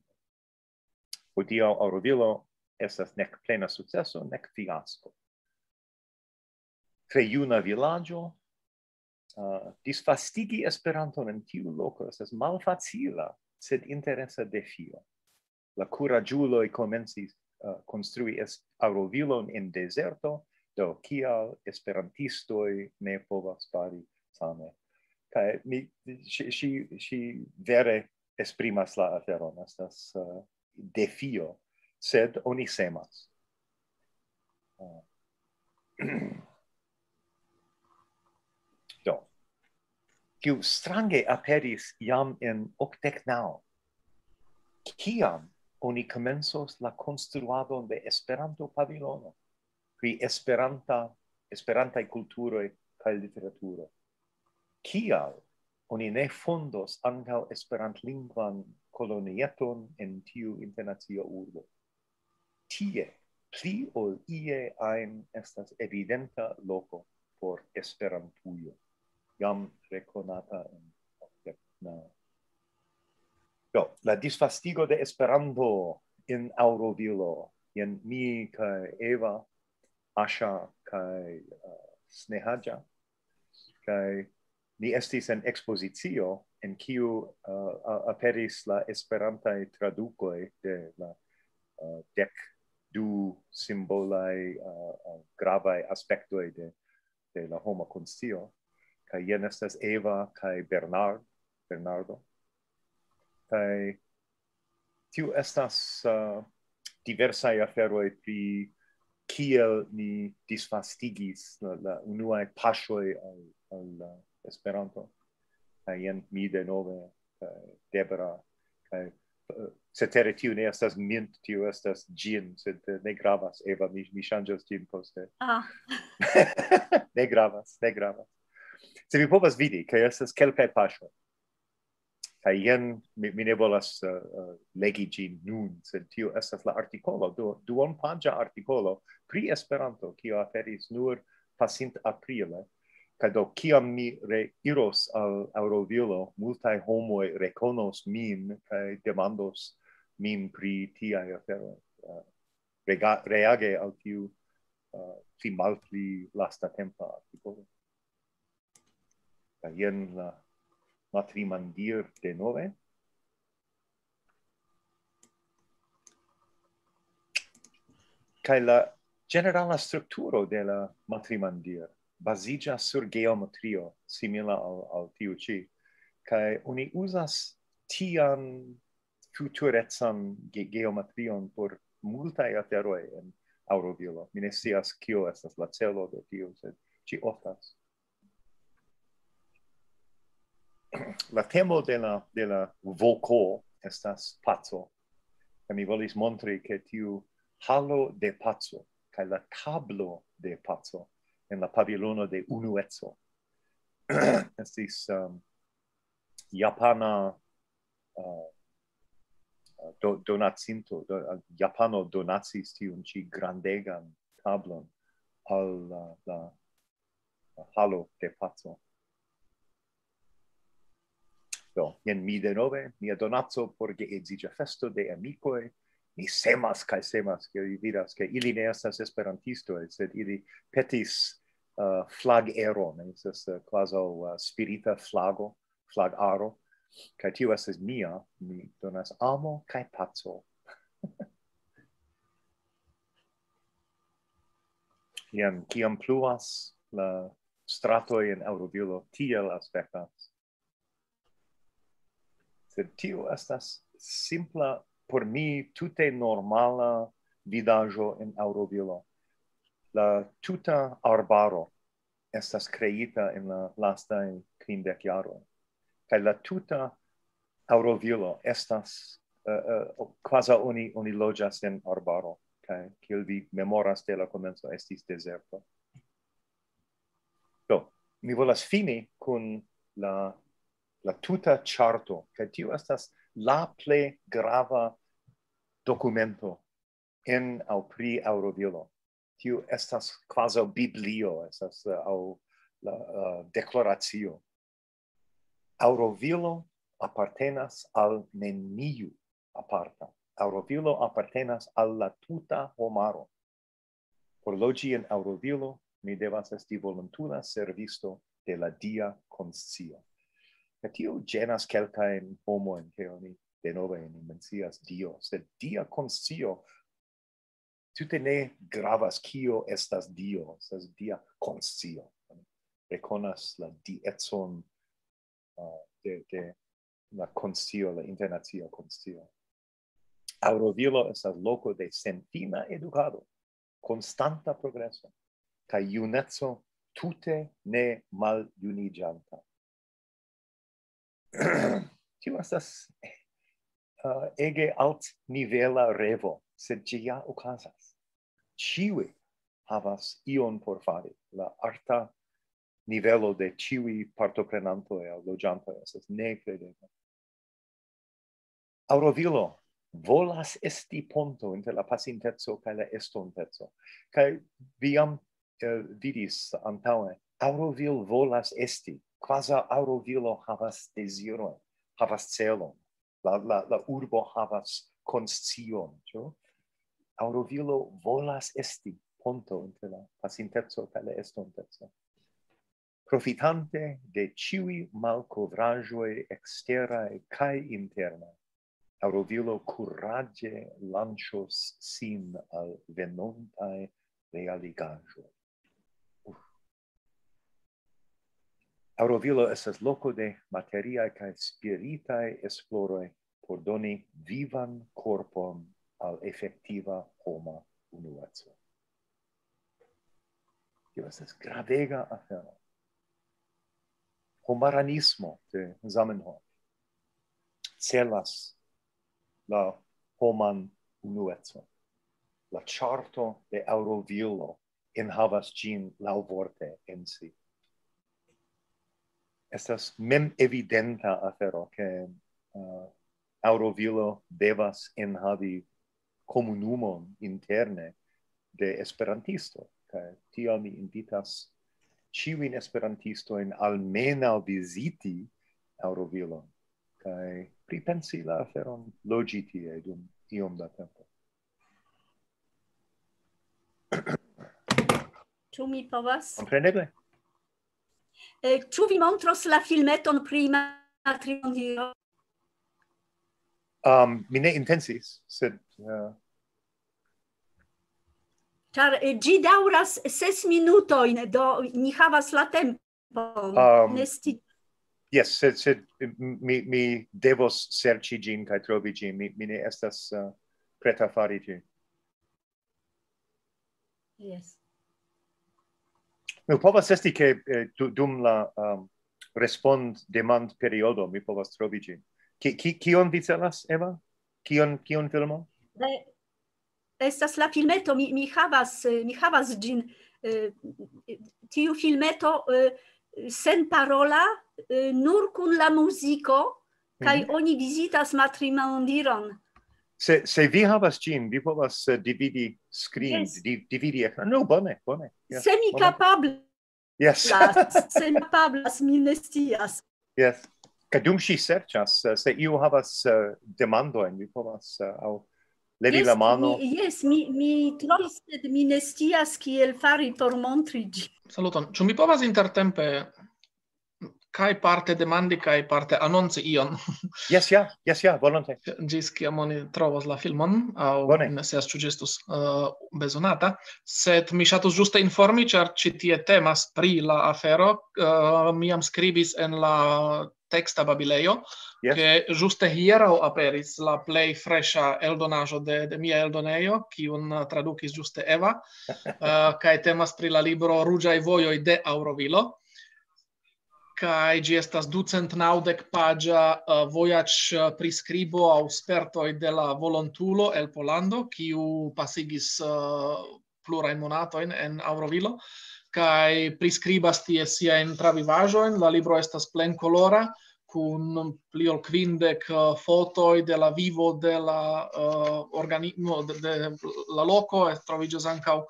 Hodio Aurovilo estas nec plena successo, nec fiasco. Tre juna villaggio, uh, disfastigi Esperanton en tiu loco estas malfacila, sed interesa defio. La curagiuloi comencis uh, construi es Aurovilon in deserto, do kial Esperantistoi ne povas fari same kai mi si si si vere esprimas la aferon estas uh, defio sed oni semas uh. do kiu strange aperis jam en nao kiam oni comensos la construado de Esperanto pavilono, qui Esperanta, Esperantai kulturo cae literaturo kial oni ne fondos ankaŭ esperantlingvan kolonieton en tiu internacia urbo. Tie, pli ol ie ein estas evidenta loco por esperantujo, jam rekonata en Okcidenta. Do, la disfastigo de Esperanto in Aurovilo, jen mi kaj Eva, Asha kaj uh, Snehaja, kaj mi estis en expozicio en kiu uh, aperis la esperanta traduko de la uh, dec du simbolai uh, uh, gravaj aspektoj de de la homa konstio kaj jen estas Eva kaj Bernard Bernardo. Kaj tiu estas uh, diversaj aferoj pri kiel ni disfastigis la, la unuaj paŝoj al, al Esperanto kaj jen mi de nove eh, Debra kaj cetere tiu ne estas mint, tiu estas gin, sed eh, ne gravas, Eva, mi, mi shangios gin poste. Ah. ne gravas, ne gravas. Se vi povas vidi, ke estas kelkaj paŝoj, kaj jen, mi, mi ne volas uh, uh, legi ĝin nun, sed tiu estas la artikolo du, duonpaĝa artikolo pri Esperanto, kio aperis nur pasint aprile, Kaj do kiam mi reiros al Eurovilo, multaj homoj rekonos min kaj demandos min pri tiaj aferoj. Uh, reage al tiu uh, pli malpli lasta tempa artikolo. Kaj jen la matrimandir de nove. Kaj la generala strukturo de la matrimandir basigia sur geometrio simila al, al tiu ci kai oni uzas tian futurezan ge geometrion por multae aferoi en aurovilo. Mi ne scias kio estas la celo de tiu sed ci oftas. la temo de la, de la voco estas pazzo, e mi volis montri che tiu halo de pazzo, kai la tablo de pazzo, en la pavilono de Unuezzo. Estis um, Japana uh, do, donacinto, do, uh, Japano donacis tiun ci grandegan tablon al uh, la, la halo de pazzo. Do, jen mi de nove, mia donazzo por ge edzigia festo de amicoe, mi semas kai semas, che vi vidas, che ili ne estas esperantisto sed ili petis uh, flag ero, estas uh, quaso uh, spirita flago, flag aro, kai tiu estas mia, mi donas amo kai pazzo. Iam, kiam pluas la stratoi in Eurovilo, tiel aspectas. Sed tiu estas simpla, por mi, tute normala vidajo in Eurovilo la tuta arbaro estas creita in la lasta in quindec iaro. Kai la tuta aurovilo estas uh, uh, quasi oni, oni logias in arbaro. Kai, kiel vi memoras de la comenzo, estis deserto. Do, mi volas fini kun la, la tuta charto, kai tiu estas la ple grava documento en au pri aurovilo tiu estas quasi biblio, estas uh, au la uh, declaratio. Aurovilo appartenas al neniu aparta. Aurovilo appartenas al la tuta homaro. Por logi in Aurovilo mi devas esti volontula servisto de la dia conscio. E tio genas quelcaen homo in che oni de nove mencias Dio, sed dia conscio tute ne gravas kio estas Dio, estas Dia conscio. Reconas la dietson uh, de, de la conscio, la internacia conscio. Aurovilo estas loco de sentima educado, constanta progreso, ca iunezzo tute ne mal iunigianta. Tio estas uh, ege alt nivela revo sed ci ja ocasas. Ciui havas ion por fari. La arta nivelo de ciui partoprenanto e logiantoi esas ne credeva. Aurovilo volas esti ponto inter la pasintezzo cae la estontezzo. Cae viam eh, vidis antaue, Aurovil volas esti, quasi Aurovilo havas desiron, havas celon, la, la, la urbo havas conscion, cio? Aurovilo volas esti ponto entre la pasintezzo kaj la estontezzo. Profitante de ciui malcovragioi exterae cae internae, Aurovilo curage lancios sin al venontae realigajo. Aurovilo esas loco de materiae cae spiritae esploroi por doni vivan corpom al effektiva homa unueco. Tio estas gravega afero. Homaranismo de Zamenhof celas la homan unueco. La charto de Aurovilo enhavas gin lauvorte en si. Estas mem evidenta afero che uh, eh, Aurovilo devas enhavi comunumon interne de esperantisto kaj tio mi invitas ĉiujn esperantistojn almenaŭ viziti Aŭrovilon kaj pripensi la aferon loĝi tie dum iom da tempo. Ĉu mi povas? Kompreneble. Eh, ĉu vi montros la filmeton pri Matrimonio um, mi ne intensis, sed... Uh... Char gi eh, dauras ses minutoin, do ni havas la tempon. Um, Nesti... Yes, sed, sed mi, mi devos serci gin kai trovi gin, mi, mi ne estas uh, preta fari gin. Yes. Mi povas esti che eh, dum la um, respond demand periodo mi povas trovi gin. Ki ki kion vi celas Eva? Kion kion filmo? Ne estas la filmeto mi mi havas eh, mi havas gin eh, tiu filmeto eh, sen parola eh, nur kun la muziko kai mm -hmm. oni vizitas matrimondiron. Se se vi havas gin, vi povas uh, dividi screen, yes. di, dividi ekran. No, bone, bone. Yeah, se mi kapablas, yes. se mi kapablas, mi ne scias. Yes ca dum si sercias, eh, se iu havas uh, demandoen, vi povas uh, au levi yes, la mano. Mi, yes, mi, mi trovis, sed mi ne stias kiel fari por montrigi. Saluton. Ĉu mi povas intertempe kai parte demandi kai parte annonci ion. yes, ja, yes, ja, volonte. Gis kiam amoni trovos la filmon, au Bone. ne seas gestus uh, bezonata, sed mi shatus juste informi, char citie temas pri la afero. Uh, mi am scribis en la texta babilejo, yes. che giuste hiero aperis la play fresha eldonajo de, de mia eldonejo, kiun traducis giuste Eva, eh, uh, kai temas pri la libro Rugiai vojo de Aurovilo, kai gi estas ducent naudec pagia eh, uh, vojac prescribo au spertoi de la volontulo el Polando, kiu pasigis eh, uh, plurain monatoin en Aurovilo, kai prescribas tie sia in travivajoin la libro estas plen colora kun pli ol kvindek uh, fotoj de la vivo de la uh, organismo de, de la loco. E troviĝas ankaŭ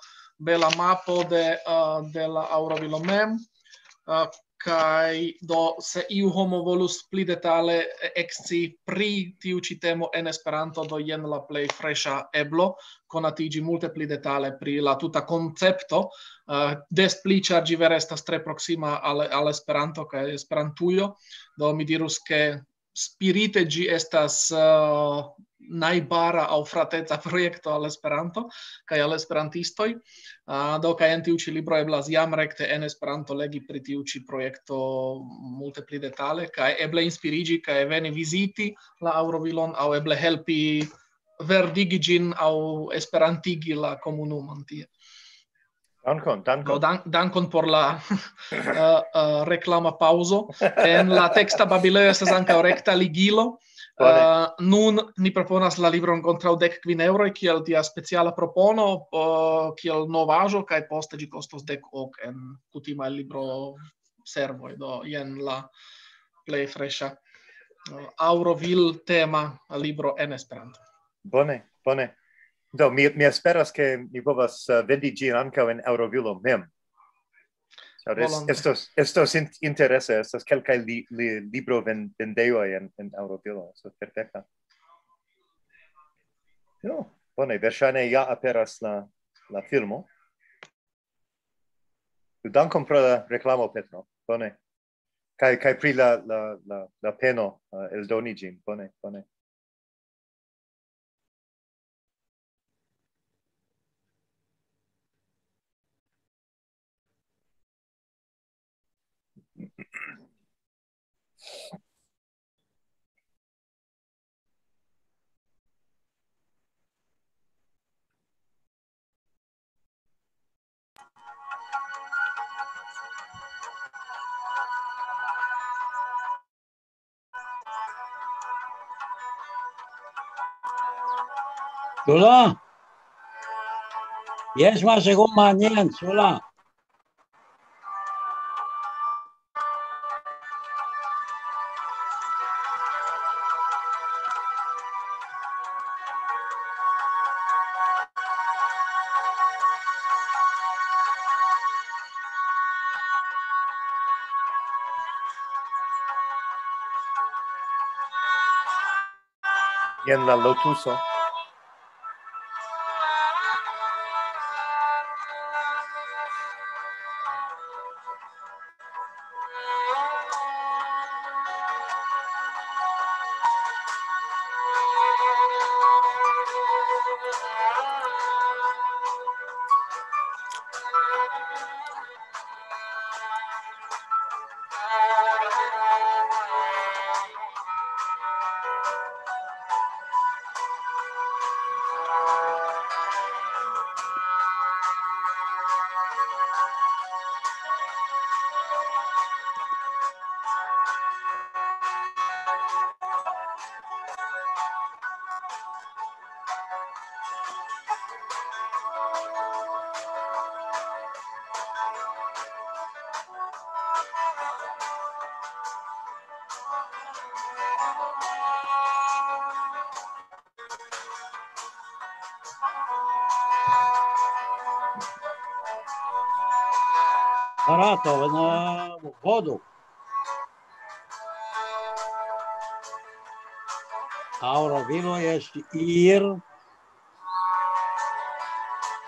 bela mapo de uh, de la Aurovilo mem uh, kai do se iu homo volus pli detale exci pri tiu ci temo en Esperanto do jen la plej fresha eblo konatiĝi multe pli detale pri la tuta koncepto. Uh, des pli ĉar ĝi vere estas tre proksima al al Esperanto kaj Esperantujo. Do mi dirus ke spirite gi estas uh, naibara au frateca projekto al Esperanto kaj al esperantistoj. Uh, do kaj en tiu ĉi libro eblas jam rekte en Esperanto legi pri tiu ĉi projekto multe pli detale kaj eble inspiriĝi kaj veni viziti la Aurovilon aŭ eble helpi verdigi ĝin au esperantigi la komunumon tie. Dankon, dankon. Dan, dankon por la uh, uh, reclama pauso. En la texta babileo estas ankaŭ rekta ligilo. Uh, nun ni proponas la libron contra dec quin euro, kiel tia speciala propono uh, kiel novajo, kaj poste gi costos dek ok en kutima libro servo, do jen la play fresha. uh, Auroville tema libro en Esperanto. Bone, bone. Do mi mi esperas ke mi povas uh, vendi ĝin ankaŭ en Eurovilo mem. Ĉar es, estos estos in, interese, estas kelkaj li, li, libro vendejoj en en Eurovilo, so perfecta. No, bone, versane ja aperas la la filmo. Dankon pro la reklamo Petro. Bone. Kai kai pri la la la la peno uh, eldoni ĝin. Bone, bone. Sula? Yes, mas según mañana, Sula. En la lotuso. готова на воду. Aurovilo este ir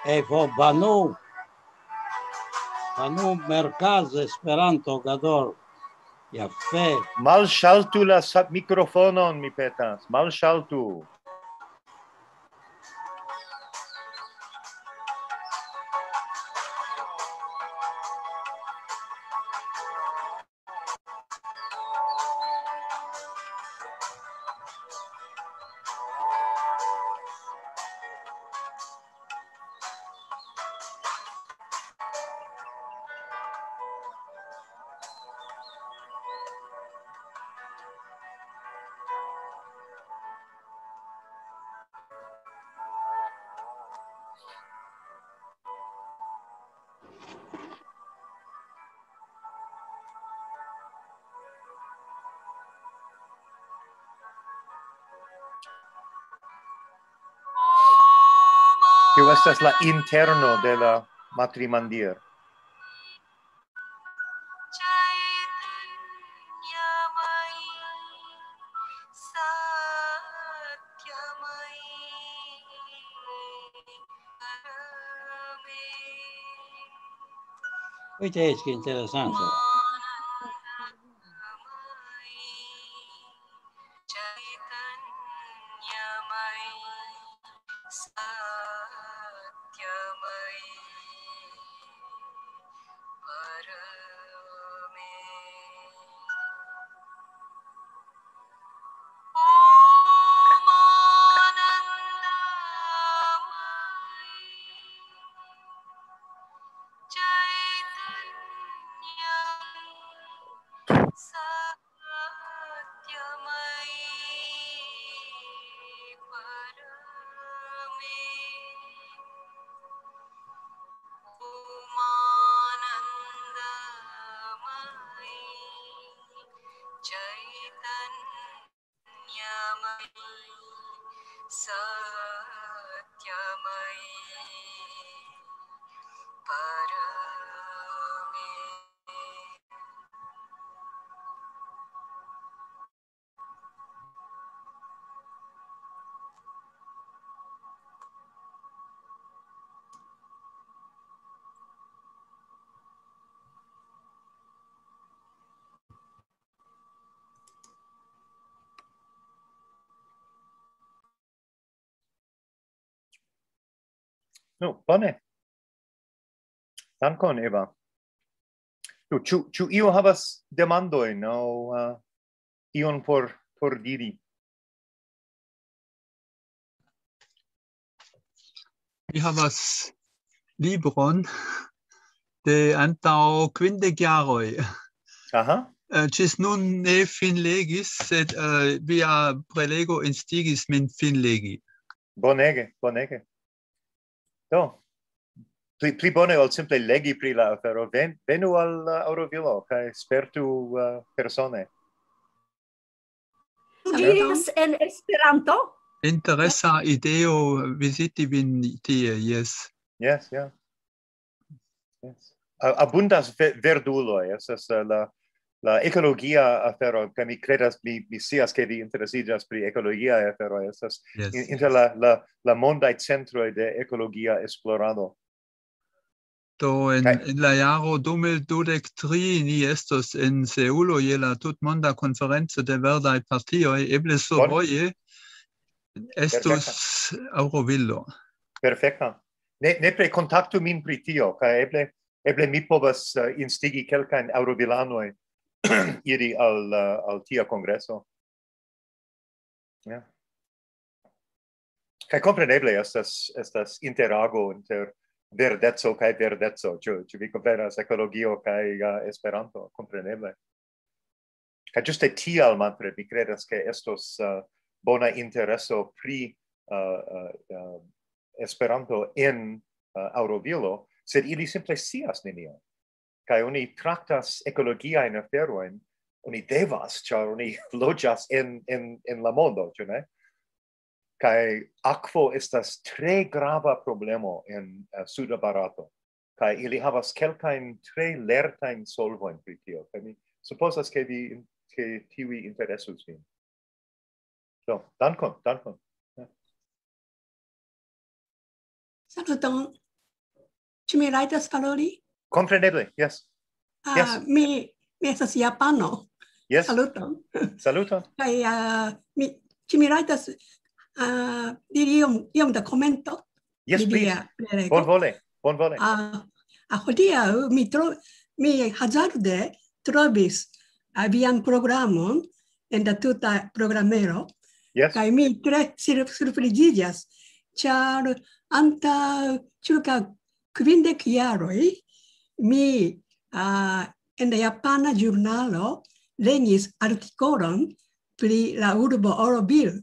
Evo Banu בנו מרכז אספרנטו גדול. יפה. מל שלטו למיקרופונון מפתח, מל שלטו. Tio estas la interno de la matrimandir. Uite aici, că interesant. No, bone. Dankon, Eva. Tu, no, ĉu, io havas demandoi, no, uh, ion por, por diri? Mi havas libron de antau quinde jaroj. Aha. Eh, uh, cis nun ne finlegis, sed uh, via prelego instigis min finlegi. Bonege, bonege. Do, pli, pli bone ol simple legi pri la afero, Ven, venu al uh, Aurovilo, kai spertu uh, persone. Diris en Esperanto? Interessa ideo visiti vin tie, yes. Yes, yeah. Yes. Abundas verduloj, estas uh, la la ecologia afero che mi credas mi mi sias ke vi interesigas pri ecologia afero estas yes. inter la la la mondaj centro de ecologia esplorado Do en, Kaj. en la jaro 2023 ni estos en Seulo je la tutmonda konferenco de verdaj e eble survoje estos Aurovillo. perfecta Ne ne pre contactu min pri tio ca eble eble mi povas uh, instigi kelkajn Aurovilanoj iri al uh, al tia congresso. Ja. Yeah. compreneble kompreneble estas estas interago inter verdezzo kai verdezzo, ĉu ĉu vi komprenas ekologio kai uh, Esperanto? Kompreneble kaj ĝuste tial Manfred mi kredas ke estos uh, bona intereso pri uh, uh, uh, Esperanto en uh, Aurovilo sed ili simple sias nenion kai oni traktas ekologia in aferoin oni devas char oni loĝas en en en la mondo ĉu ne? Kai aquo estas tre grava problemo en uh, suda barato. Kai ili havas kelkajn tre lertajn solvojn pri tio. Kai mi supozas ke vi ke tiui interesus vin. Do dankon dankon. Saluton. Ĉu mi rajtas paroli? Compreneble, yes. Ah, yes. Mi, mi estas Japano. Yes. Saluton. Saluton. Kaj uh, mi, ĉu mi rajtas uh, diri iom, iom da komento? Yes, Lidia, please. Bonvole, bonvole. Uh, uh, hodiaŭ mi, tro, mi hazarde trovis uh, vian programon en la tuta programero. Yes. Kaj mi tre surpriziĝas, ĉar anta ĉirkaŭ kvindek jaroj mi uh, en la japana ĵurnalo legis artikolon pri la urbo Orobil.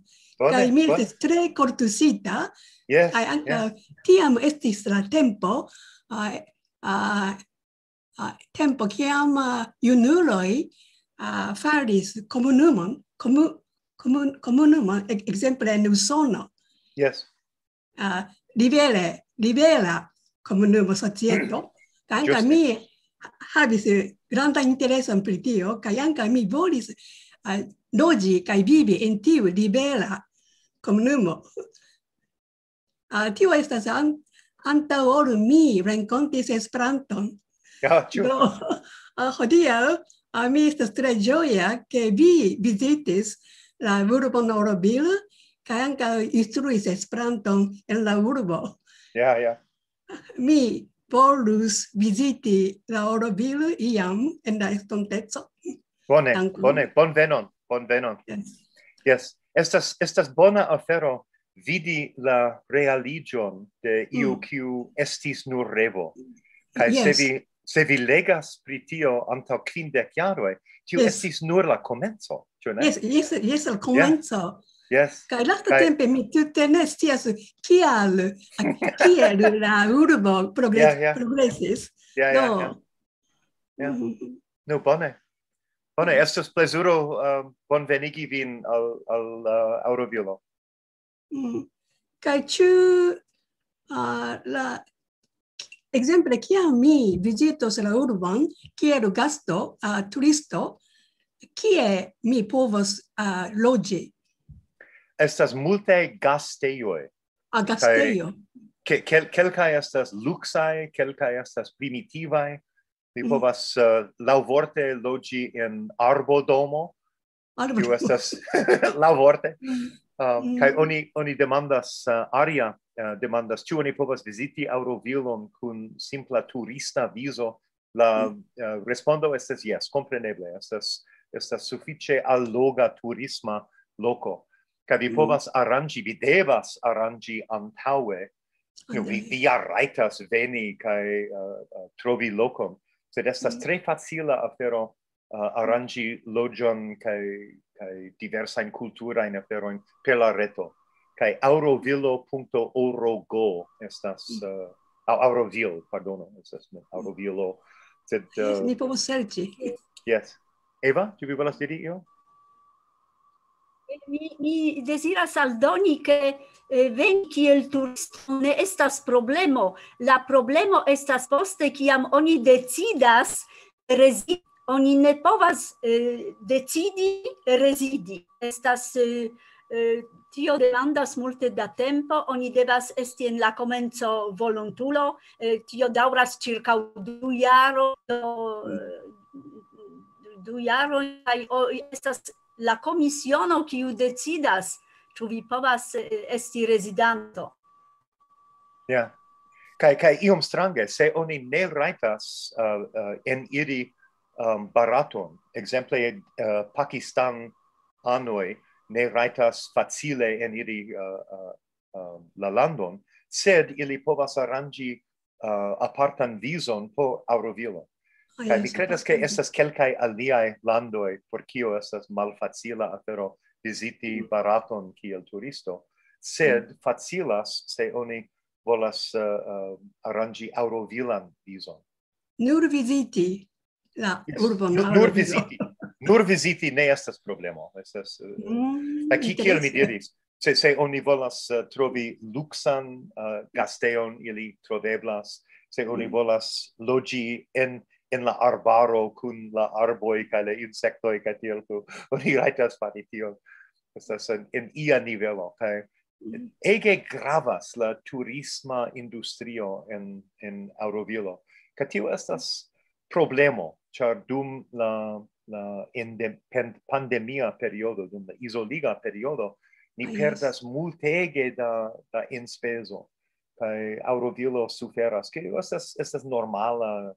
Kaj mi estis tre kortusita. Yes, kaj ankaŭ yes. tiam estis la tempo uh, uh, uh, tempo kiam uh, junuloj uh, faris komunumon, komu, komun, komunumon, ekzemple en Usono. Yes. Uh, libere, libera komunumo societo. Anca mi havis eh, granda intereso pri tio, kaj anca mi volis eh, uh, logi kaj vivi en tiu libera comunumo. Uh, ah, tio estas an, anta ol mi rencontis Esperanton. Ja, ciu. Do, uh, hodiaŭ uh, mi estas tre gioia ke vi vizitis la urbo Norobil, kaj anca instruis Esperanton en la urbo. Ja, ja. Mi volus visiti la Orovilo iam en la estontezo. Bone, Dankun. bone, bon venon, bon venon. Yes. yes. Estas, estas bona afero vidi la realigion de mm. iu mm. kiu estis nur revo. Kaj yes. se vi se vi legas pri tio antaŭ kvindek jaroj, tio yes. estis nur la komenco, ĉu ne? Yes, yes, yes, la komenco. Yes. Kai lasta kai... tempe mi tutte ne stias kial kiel la urbo progres yeah, yeah. progresis. Yeah, yeah, no. Yeah. yeah. Mm -hmm. No bone. Bone estas plezuro um, uh, bonvenigi vin al al uh, aŭroviolo. Mm. Kai ĉu uh, la Exemple, kiam mi vizitos la urbon, kiel gasto, uh, turisto, kie mi povos uh, loĝi estas multe gasteioi. A gasteio. Ke, kel, kelkai estas luxae, kelkai estas primitivae. Vi mm. povas mm. uh, lauvorte logi in arbodomo. Arbodomo. Kiu estas lauvorte. Mm. Um, mm. Kai oni, oni demandas, uh, aria uh, demandas, ĉu oni povas viziti Aurovilon kun simpla turista vizo? La mm. uh, respondo estas yes, kompreneble. Estas, estas sufiĉe alloga turisma loco ca vi mm. povas arrangi, vi devas arrangi antaue, nu, vi, vi ja raitas veni cae uh, uh, trovi locum, sed estas mm. tre facila afero uh, arrangi logion cae, cae diversain culturain aferoin per la reto. Cae aurovilo.orogo estas... Mm. Uh, aurovil, pardono, estas aurovilo, sed... Uh, Ni povos sergi. Yes. Eva, tu vi volas diri io? mi, mi desiras aldoni che eh, venki el turisto ne estas problemo. La problemo estas poste kiam oni decidas rezidi, oni ne povas eh, decidi rezidi. Estas eh, eh, tio demandas multe da tempo, oni devas esti en la comenzo volontulo, eh, tio dauras circa du jaro, do, mm. du jaro, kaj estas la komisiono kiu decidas ĉu vi povas eh, esti rezidanto. Ja. Yeah. Kaj kaj iom strange se oni ne rajtas eh, eh, uh, uh, en iri um, ehm, baraton, exemple uh, Pakistan anoj ne rajtas facile en iri uh, uh, uh, la landon, sed ili povas aranĝi uh, apartan vizon po Aurovilo. Kaj mi credas ke estas kelkaj aliaj landoj por kio estas malfacila afero viziti mm. Baraton kiel turisto, sed mm. facilas se oni volas uh, uh, aranĝi aurovilan vizon. Nur viziti la yes. urbon. Nur, nur viziti. nur viziti ne estas problemo. Estas, uh, mm, la kiel mi diris, se, se oni volas uh, trovi luxan uh, gasteon, ili troveblas, se oni mm. volas logi en en la arbaro kun la arboj kaj la insektoj kaj tiel plu. Oni rajtas fari tion. Estas en, en ia nivelo kaj mhm. ege gravas la turisma industrio en en Aurovilo. Kaj tio estas problemo, ĉar dum la la pandemia periodo, dum la isoliga periodo, ni ah, perdas multege da da inspeso, Kaj Aurovilo suferas, ke estas estas normala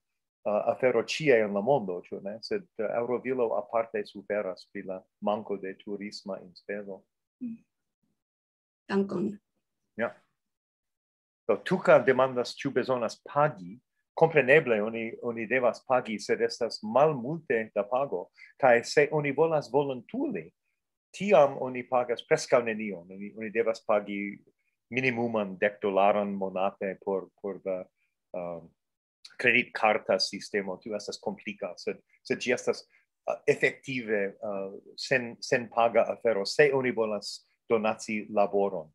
uh, afero cie en la mondo, ĉu ne? Sed uh, Eurovilo aparte suferas pri la manko de turisma inspezo. Mm. Dankon. Ja. Do tuca demandas ĉu bezonas pagi. Compreneble oni oni devas pagi, sed estas malmulte da pago, kaj se oni volas volontule, tiam oni pagas preskaŭ nenion. Oni, oni devas pagi minimuman dek dolaron monate por por la um, uh, credit carta sistemo kiu estas komplika sed sed ĝi estas uh, efektive uh, sen sen paga afero se oni volas donaci laboron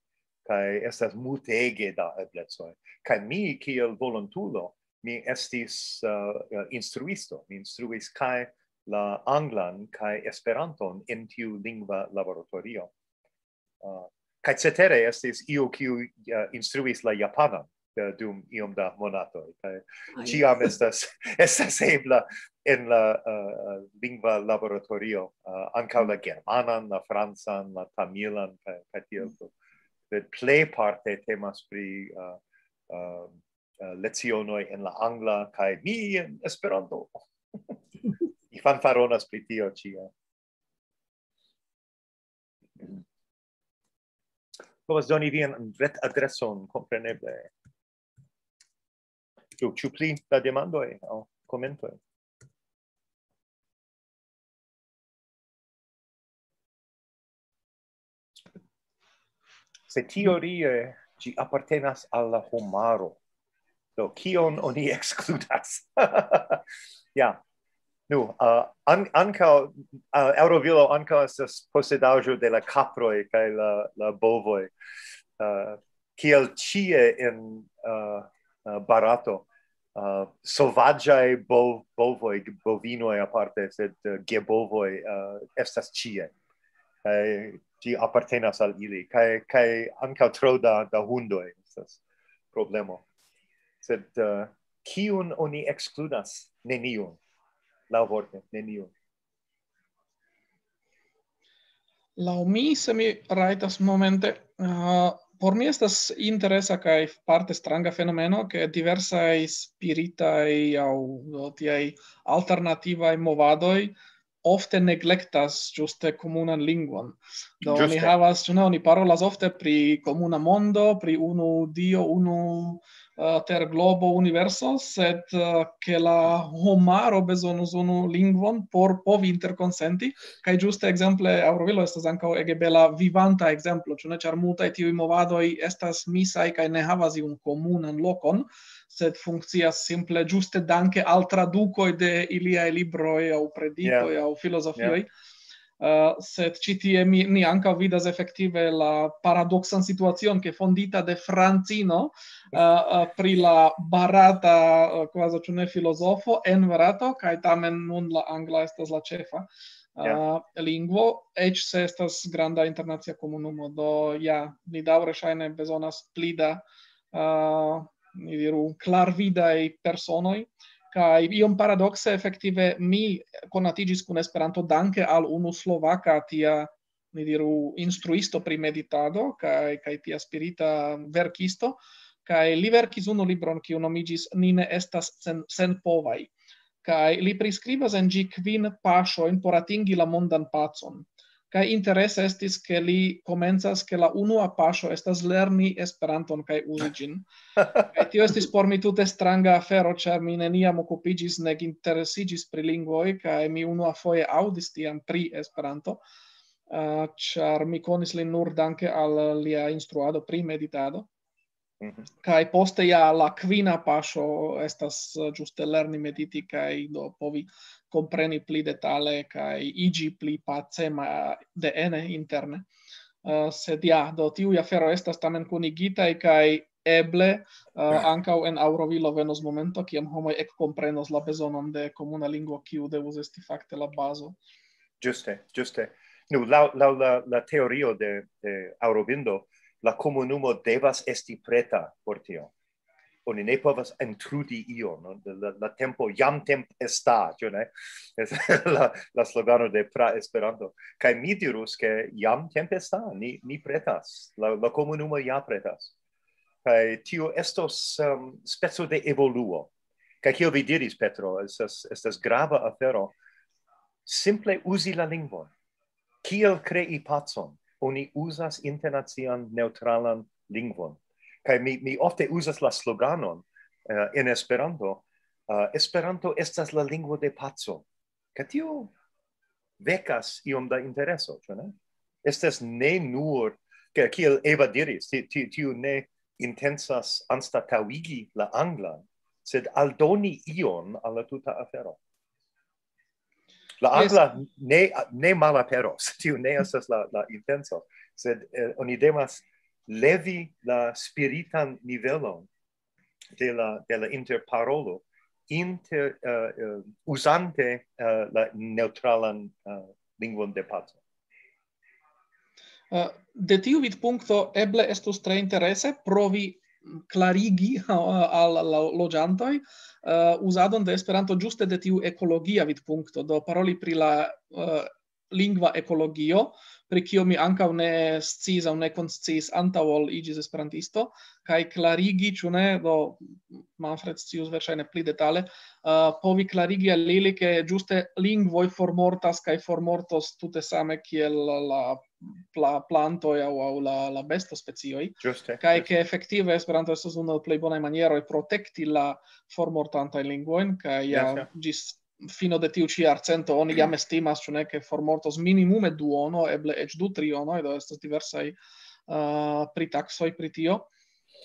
kai estas multege da eblecoj. Kai mi kiel volontulo mi estis uh, instruisto mi instruis kai la anglan kai esperanton en tiu lingva laboratorio. Uh, kai cetere estis io kiu uh, instruis la japanan dum iom da monato kaj ĉiam estas estas ebla en la uh, uh, lingva laboratorio uh, ankaŭ la germanan, la francan, la tamilan kai kaj tiel mm. plu. play parte temas pri uh, um, uh, lecionoj en la angla kai mi en Esperanto. i fanfaronas pri tio ĉia. Mm. Povas doni vian ret adreson, compreneble do ĉu pli da demandoj aŭ komentoj se teorie ci appartenas alla homaro do kion oni excludas? Ja. Nu, uh, an, anca, uh, Eurovilo anca estas posedajo de la caproi cae la, la bovoi. Uh, kiel cie in uh, uh, barato uh, sovagiae bo, bovoi, bovinoi aparte, sed uh, gebovoi uh, estas cie. Cae ci appartenas al ili. Cae, cae anca tro da, da hundoi estas problemo. Sed uh, kiun oni excludas? Neniun. Lau vorte, neniun. Lau mi, se mi raitas momente, uh, por mi estas interesa kaj parte stranga fenomeno ke diversaj spiritaj aŭ tiaj alternativaj movadoj ofte neglectas juste comunan linguon. Do Juste. ni havas, ĉu ni oni parolas ofte pri comuna mondo, pri unu dio, unu uh, ter globo universo, sed uh, che la homaro besonus unu lingvon por povi interconsenti, kai giuste exemple Aurovilo estas ankaŭ ege bela vivanta exemplo ĉu ne ĉar multaj tiuj movadoj estas misaj kaj ne havas iun komunan lokon, sed funkcias simple giuste danke al traduco de ilia libroi au predicoi yeah. au filosofioi. Yeah Uh, sed ĉi mi ni ankaŭ vidas effettive la paradoxan situacion che fondita de Francino uh, uh, pri la barata uh, quasi cune filosofo en verato, kaj tamen nun la angla estas la ĉefa yeah. lingvo ec se estas granda internacia comunumo, do ja ni daure shaine bezonas plida uh, ni diru klarvidaj personoi, kai iom paradoxe effettive mi conatigis kun Esperanto danke al unu slovaka tia ni diru instruisto pri meditado kai kai tia spirita verkisto kai li verkis unu libron kiu nomigis nine estas sen, sen povai kai li priskribas en ĝi kvin paŝojn por atingi la mondan pacon. Kai interesa estis ke li komencas ke la unua paŝo estas lerni Esperanton kaj uzi ĝin. kaj tio estis por mi tute stranga afero, ĉar mi neniam okupiĝis nek interesiĝis pri lingvoj kaj mi unuafoje aŭdis tiam pri Esperanto, uh, ĉar mi konis lin nur danke al lia instruado pri meditado. Mm -hmm. Kai poste ja la quina pasho estas uh, giuste lerni mediti kai do povi compreni pli detale kai igi pli pacema de ene interne. Uh, sed ja, do tiu ja fero estas tamen kunigita kai eble uh, ah. ankaŭ en Aurovilo venos momento kiam homoj ekkomprenos la bezonon de komuna lingvo kiu devus esti fakte la bazo. Juste, juste. Nu, la, la, la, la teorio de, de Aurobindo, la comunumo devas esti preta por tio. Oni ne povas intrudi ion, no? la, la tempo jam temp esta, ĉu ne? la la slogano de pra Esperanto. kai mi dirus ke jam temp esta, ni ni pretas. La la comunumo ja pretas. kai tio estos um, speco de evoluo. kai kio vi diris Petro, estas estas grava afero simple uzi la lingvon. Kiel krei pacon? oni uzas internacian neutralan lingvon. Kaj mi, mi ofte uzas la sloganon uh, en Esperanto, uh, Esperanto estas la lingvo de paco. Ca tio vecas iom da intereso, ĉu ne? Estas ne nur, ke kiel Eva diris, tiu ne intensas anstatauigi la anglan, sed aldoni ion alla tuta afero. La angla yes. ne, ne malaperos, tiu ne estas la, la intenso, sed eh, oni demas levi la spiritan nivelon de la, de la interparolo inter, eh, eh, uh, uh, usante uh, eh, la neutralan uh, lingvon de paco. Uh, de tiu vidpunkto eble estus tre interese provi clarigi al la loĝantoj uh, eh, uzadon de Esperanto ĝuste de tiu ekologia vidpunkto do paroli pri la uh, lingva ekologio pri kio mi anka ne sciis aŭ ne konsciis antaŭ ol iĝis esperantisto kaj klarigi ĉu ne? Do Manfred scius verŝajne pli detale uh, povi klarigi al ili ke ĝuste lingvoj formortas kaj formortos tute same kiel la pla planto aŭ aŭ la la besto specioj giuste kaj ke efektive Esperanto estas unu el plej bonaj manieroj protekti la formortantajn lingvojn kaj ja. ĝis fino de tiu ci arcento oni jam estimas ĉu ne ke formortos minimume duono eble eĉ du triono do estas diversaj uh, pritaksoj pri tio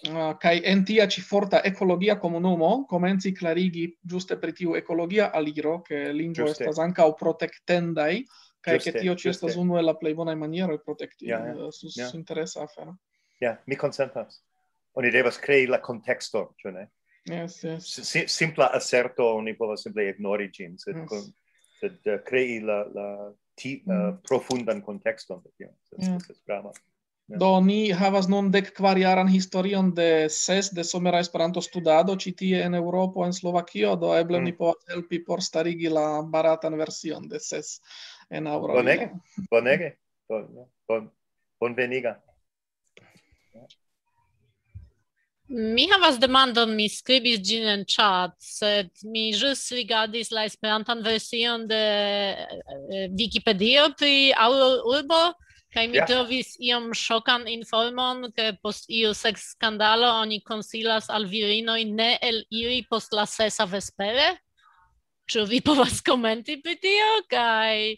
Uh, kai en tia ci forta ekologia komunumo komenci klarigi ĝuste pri tiu ekologia aliro ke lingvo estas ankaŭ protektendaj kaj ke tio ci estas unu el la plej bonaj manieroj protekti ja, ja, uh, sus ja. interesa afero. Ja, mi konsentas. Oni devas krei la kontekston, ĉu ne? Yes, yes. Si simpla asserto oni povas simple ignori ĝin, sed yes. con, sed uh, crei la la ti uh, mm. profundan contexton de tio. Estas mm. yeah. grava. Do ni havas nun dek kvarjaran historion de ses de somera Esperanto studado ĉi tie en Eŭropo en Slovakio, do eble mm. ni povas helpi por starigi la baratan version de ses en Eŭropo. Bonege, bonege. Bon, bon, bonveniga. Mi havas demandon, mi skribis gin en chat, sed mi jus rigardis la Esperantan version de eh, eh, Wikipedia pri aŭ urbo kaj mi yeah. trovis iom shokan informon, ke post iu sex skandalo oni consilas al virinoi ne el iri post la sesa vespere. Ču vi povas komenti pri tio kai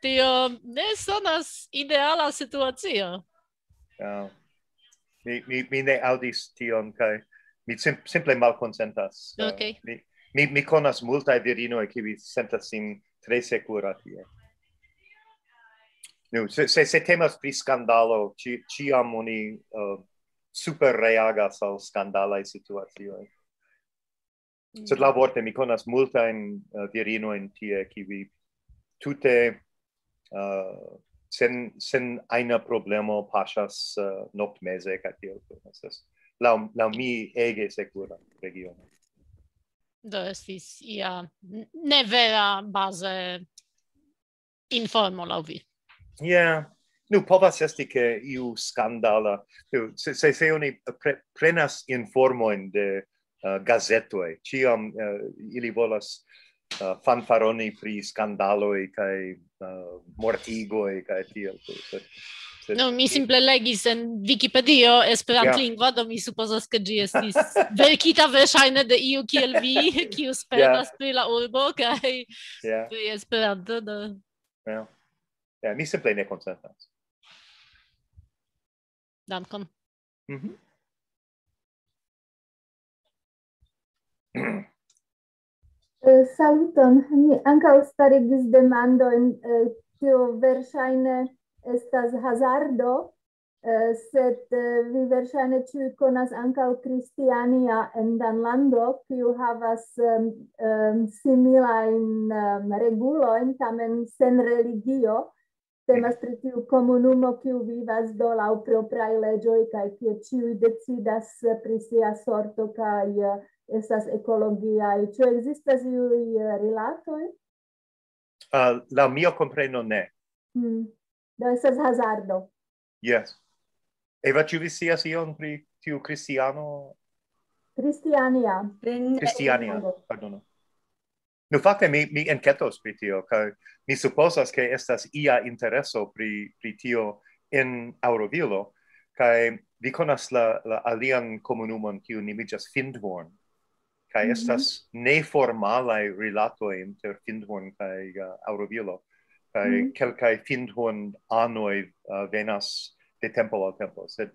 tio ne sonas ideala situacio. Yeah mi, mi, mi ne audis tion, kai mi sim, simple malconsentas. Okay. Uh, mi, mi, mi conas multae virinoe vi sentas sin tre secura tie. no se, se, se temas pri scandalo, ci, ci amoni uh, super reagas al scandala situazioe. Mm. Sed la vorte, mi conas multain uh, virinoen tie, qui tute uh, sen sen aina problemo pasas uh, noctmese ca tio estas la la mi ege secura regiono. Do estis ia ne vera base informo la vi. Yeah nu povas esti che iu scandala se se, se oni pre, prenas informo in de uh, gazetoi ciam uh, ili volas uh, fanfaroni pri scandaloi kai uh, mortigoi kai tiel. Sed... No, mi simple legis en Wikipedia esperant yeah. do mi supposas ke ĝi estis verkita verŝajne de iu kiel vi, kiu spertas yeah. pri la urbo kaj yeah. pri Esperanto. Do... Yeah. Yeah, mi simple ne konsentas. Dankon. Mm -hmm. Eh, saluton. Mi ankaŭ starigis demandojn, tio eh, verŝajne estas hazardo, eh, sed vi verŝajne ĉiuj konas ankaŭ Kristiania en Danlando, kiu havas um, um, similajn um, regulojn, tamen sen religio. Temas pri tiu komunumo, kiu vivas do laŭ propraj leĝoj kaj kie ĉiuj decidas pri sia sorto kaj estas e tu existas iui eh, rilatoi? Uh, ah, la mio compreno ne. Mm. Do estas hazardo. Yes. Eva, ciu vi sias ion pri tiu cristiano? Cristiania. Cristiania, pardono. No, fakte, mi, mi enketos pri tio, ca mi supposas che estas ia intereso pri, pri tio in Aurovilo, ca vi conas la, la alian comunumon, kiu nimigas Findhorn, kai mm -hmm. estas neformala rilato inter Findhon kai uh, Aurovilo kai mm -hmm. kelkai Findhon anoi uh, venas de tempo al tempo sed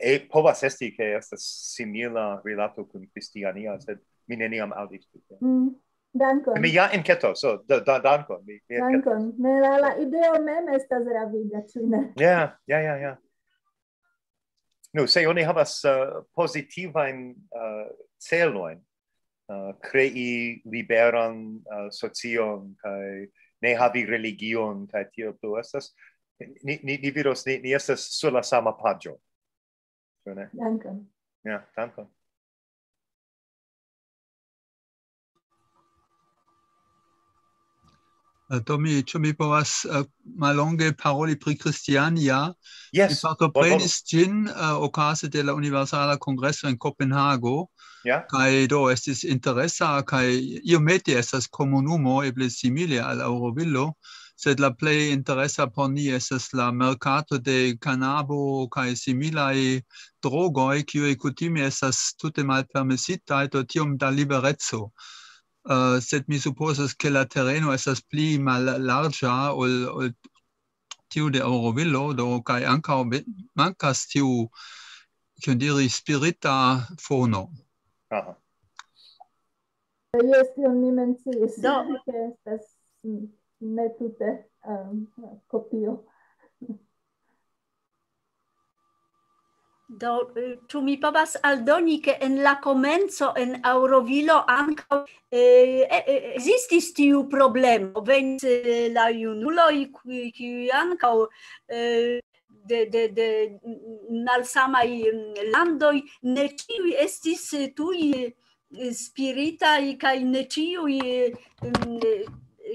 e povas esti ke estas simila rilato kun Christiania sed mi neniam aŭdis tute. Mm. Dankon. Mi ja enketo, so da, da dankon. Mi, mi dankon. Ne la, la ideo mem estas raviga, ĉu ne? Ja, ja, ja, ja. Nu, se oni havas uh, positivajn uh, celojn, uh, crei liberan uh, socion kai ne havi religion kai tio plu estas ni ni ni vidos ni, ni estas sur la sama pagio. Dankon. Ja, dankon. Eh, do mi, ĉu mi povas eh, uh, malonge paroli pri Christiania? Yes. Mi partoprenis ĝin uh, okaze de la Universala Kongreso en Kopenhago. Ja. Yeah. Kaj do estis interesa kaj iomete estas komunumo eble simile al Eurovillo, sed la plej interesa por ni estas la merkato de kanabo kaj similaj drogoj kiuj kutime estas tute malpermesitaj do tiom da libereco uh, sed mi supposas che la terreno estas pli mal larga ol, ol tiu de Eurovillo, do kai ankaŭ mancas tiu cion diri spirita fono. Aha. Eh, yes, tion mi menciis, do. ke estas ne tute um, kopio. Do, eh, tu mi povas aldoni che en la comenzo en Aurovilo anca eh, existis tiu problemo. Venis eh, la iunuloi qui, qui anca eh, de, de, de nalsamai mm, landoi ne ciui estis eh, tui eh, spiritai kai ne ciui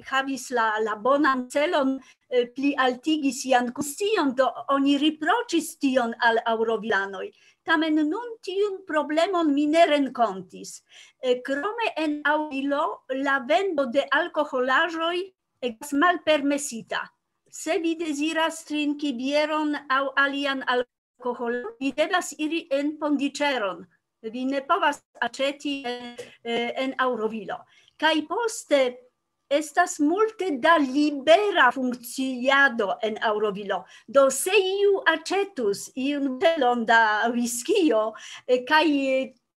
havis la, la bonan celon eh, pli altigi sian kustion, do oni riprocis tion al aurovilanoi. Tamen nun tiun problemon mi ne renkontis. Eh, krome en Aŭrilo la vendo de alkoholaĵoj mal malpermesita. Se vi desiras trinki bieron au alian alkoholon, vi devas iri en pondiceron. vi ne povas aceti eh, eh, en, en Aurovilo. Kai poste estas multe da libera funkciado en Aurovilo. Do se iu acetus iun telon da viskio eh, kaj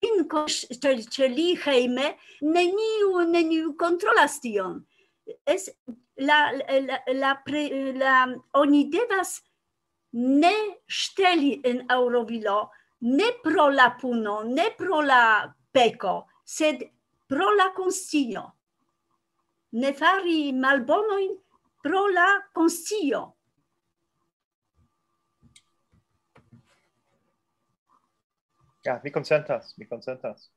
inko ĉe li hejme, neniu, neniu kontrolas tion. Es, la, la, la, pre, la, oni devas ne ŝteli en Aurovilo, ne pro la puno, ne pro la peko, sed pro la konscio ne fari malbonoin pro la conscio. Ja, mi consentas, mi consentas.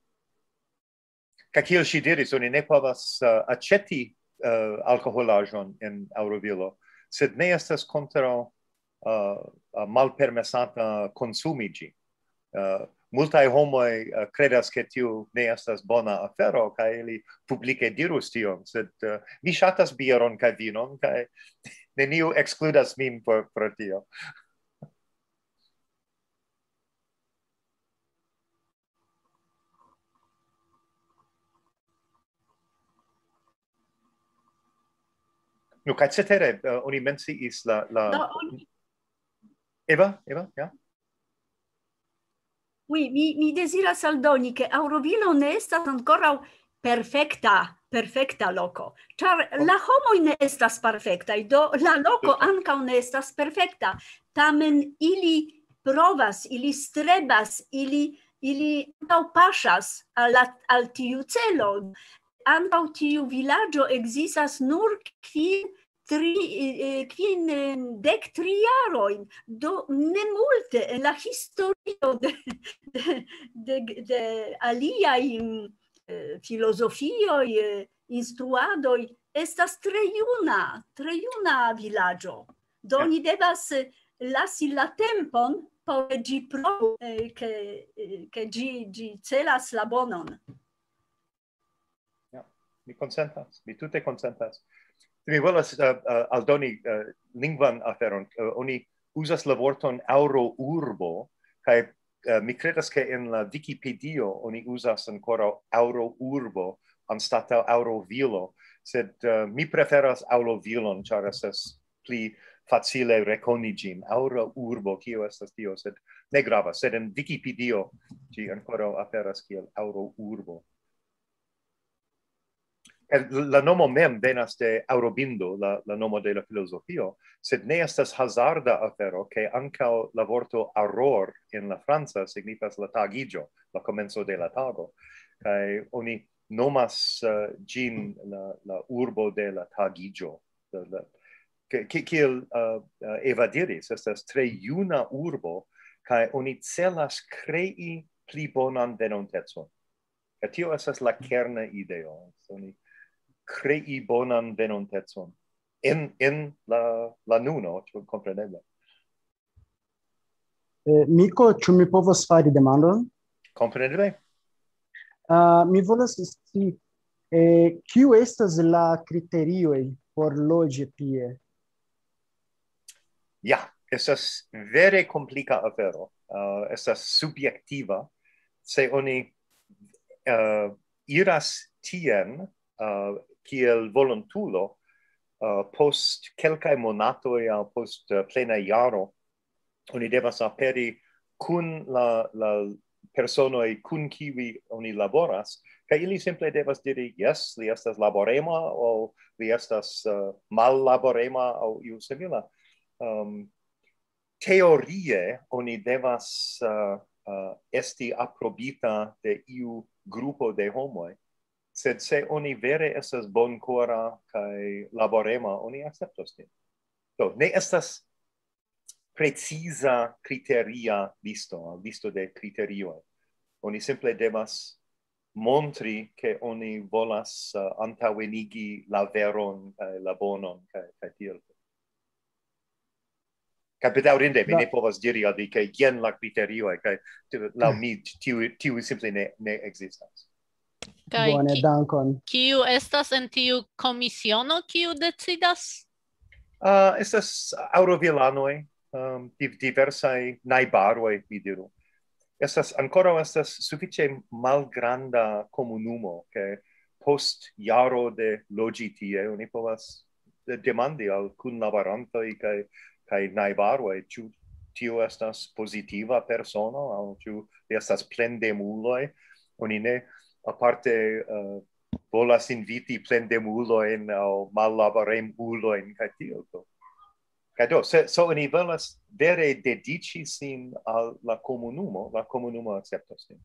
Ca kiel si diris, oni ne povas uh, aceti uh, alkoholajon in Aurovilo, sed ne estas contra uh, malpermesata consumigi. Uh, multae homoi uh, credas che tiu ne estas bona afero ca ili publice dirus tion sed uh, mi shatas bieron ca vinon ca neniu excludas min por pro tio. Nu, ca cetere, uh, oni menciis la... la... No, oni... Eva, Eva, ja? Oui, mi, mi desiras aldoni, che Aurovilo ne estas ancora perfecta, perfecta loco. Char oh. la homo ne estas perfecta, do la loco anca ne estas perfecta. Tamen ili provas, ili strebas, ili ili antaŭ pasas al, al tiu celo. Antaŭ tiu villaggio existas nur kvin tri eh, kvin dek tri jaroin do ne multe en la historio de de, de alia in mm, eh, filozofio eh, instruado estas tre juna tre juna villaggio do yeah. ni devas lasi la tempon por gi che eh, ke ke gi gi celas la bonon ja yeah. mi consentas, mi tutte consentas mi volas uh, uh, aldoni uh, lingvan aferon. Uh, oni uzas la vorton auro urbo, kai uh, mi credas che in la Wikipedia oni uzas ancora auro urbo anstata auro vilo, sed uh, mi preferas auro vilon, char esas pli facile reconi Auro urbo, kio estas tio, sed ne gravas, sed en Wikipedia ci ancora aperas kiel auro urbo la nomo mem venas de Aurobindo, la, la nomo de la filosofio, sed ne estas hazarda afero, che anca la vorto auror in la Franza signifas la tagigio, la comenzo de la tago, cae oni nomas eh, uh, gin la, la urbo de la tagigio, la, la, che kiel uh, uh, Eva diris, estas tre iuna urbo, kai oni celas crei pli bonan venontezon. Et tio estas la kerna ideo. Oni crei bonan venontezon en en la la nuno tu compreneble eh, Miko, ĉu mi povas fari demandon? Kompreneble. Uh, mi volas scii eh, kiu estas la kriterioj por loĝi tie? Ja, estas vere komplika afero. Uh, estas subjektiva. Se oni uh, iras tien uh, kiel volontulo uh, post kelkaj monatoj aŭ post uh, plena jaro oni devas aperi kun la la personoj kun kiuj oni laboras kaj ili simple devas diri yes li estas laborema aŭ li estas uh, mallaborema aŭ iu simila. Um, teorie oni devas uh, uh, esti aprobita de iu grupo de homoj sed se oni vere estas boncora kai laborema oni acceptos tin do ne estas precisa criteria listo listo de criterio oni simple devas montri che oni volas uh, antavenigi la veron kai la bonon kai kai tiel. Capitaurinde, mi ne povas diri al vi, ke jen la criterio, che la mm. mi tiu, tiu simple ne, ne existas. Kai Bone, ki, dankon. Kiu estas en tiu komisiono kiu decidas? Uh, estas aurovilanoi, um, div diversai naibaroi, mi diru. Estas, ancora estas sufiĉe malgranda comunumo, che post jaro de loĝi tie, oni povas demandi al kunlaborantoj kaj kai kai ĉu tio estas positiva persono, au ciu estas plendemuloj. oni ne aparte uh, volas inviti plendemuloin au uh, mallaboremuloin kaj tio in catio do, se, so oni volas vere dedici sin al la comunumo, la comunumo acceptas sin.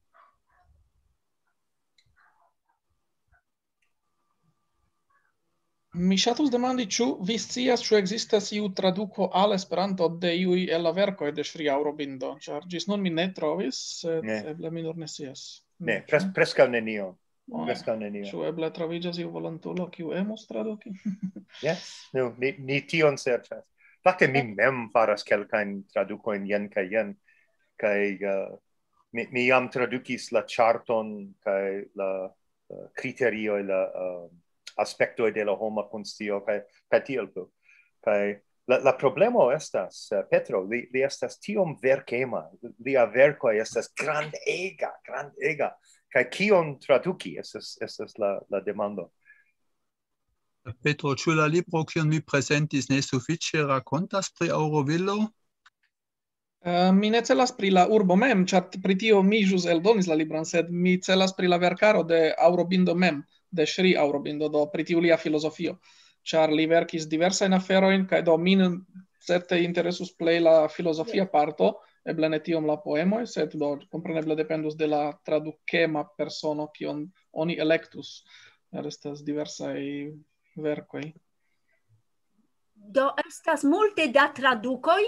Mi ŝatus demandi ĉu vi scias ĉu ekzistas iu traduko al Esperanto de iuj el la verkoj de Sri Aurobindo, ĉar ĝis nun mi ne trovis, sed ne. eble mi nur ne scias. Ne, pres preskaŭ nenio. Oh, preskaŭ nenio. Ĉu eble troviĝas iu volontulo kiu emus traduki? yes, no, ni, ni tion serĉas. Fakte mi mem faras kelkajn tradukojn jen kaj jen kaj uh, mi, mi jam tradukis la charton kaj la uh, kriterioj la uh, aspecto de la homa constio kaj kaj tiel plu kaj la la problemo estas uh, Petro li li estas tiom verkema lia verko estas grandega grandega kaj kion traduki estas estas la la demando Petro, ĉu la libro kiun mi presentis ne sufiĉe rakontas pri Aurovillo? Uh, eh, mi ne celas pri la urbo mem, ĉar pri tio mi ĵus eldonis la libron, sed mi celas pri la verkaro de Aurobindo mem de Shri Aurobindo, do pri tiu lia filozofio, char li verkis diversajn aferojn, kaj do min certe interesus play la filosofia parto, e ne tiom la poemo sed do compreneble dependus de la tradukema persono kion oni electus restas diversa i verkoj. Do estas multe da tradukoj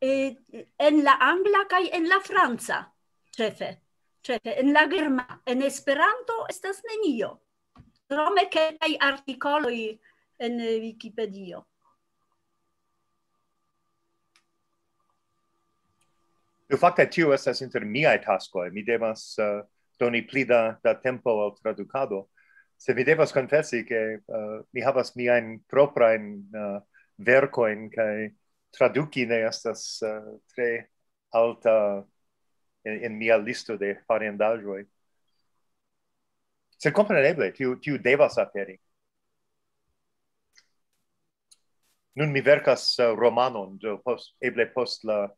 eh, en la angla kaj en la franca, ĉefe. Ĉefe en la germa, en Esperanto estas nenio. Krome kelkaj artikoloj en Wikipedio. Do fakte tio estas inter miaj taskoj. Mi devas uh, doni pli da, da tempo al tradukado. Se vi devas konfesi, ke uh, mi havas miajn proprajn uh, verkojn kaj traduki ne estas uh, tre alta en, en mia listo de farendaĵoj se compreneble tiu tiu devas aperi nun mi verkas uh, romanon do post eble post la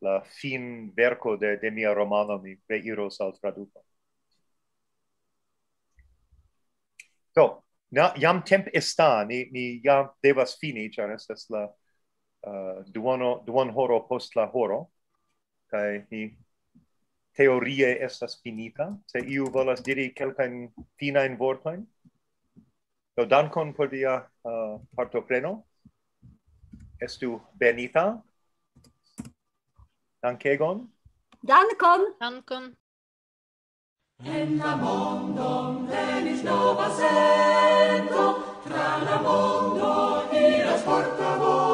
la fin verco de de mia romano mi reiros al traduco. Do na jam temp esta ni ni jam devas fini ĉar estas la uh, duono duon horo post la horo kaj ni teorie estas finita, se iu volas diri kelkajn finajn vortojn. Do dankon por via uh, partopreno. Estu benita. Dankegon. Dankon. Dankon. En la mondo venis nova sento, tra la mondo iras portavoz.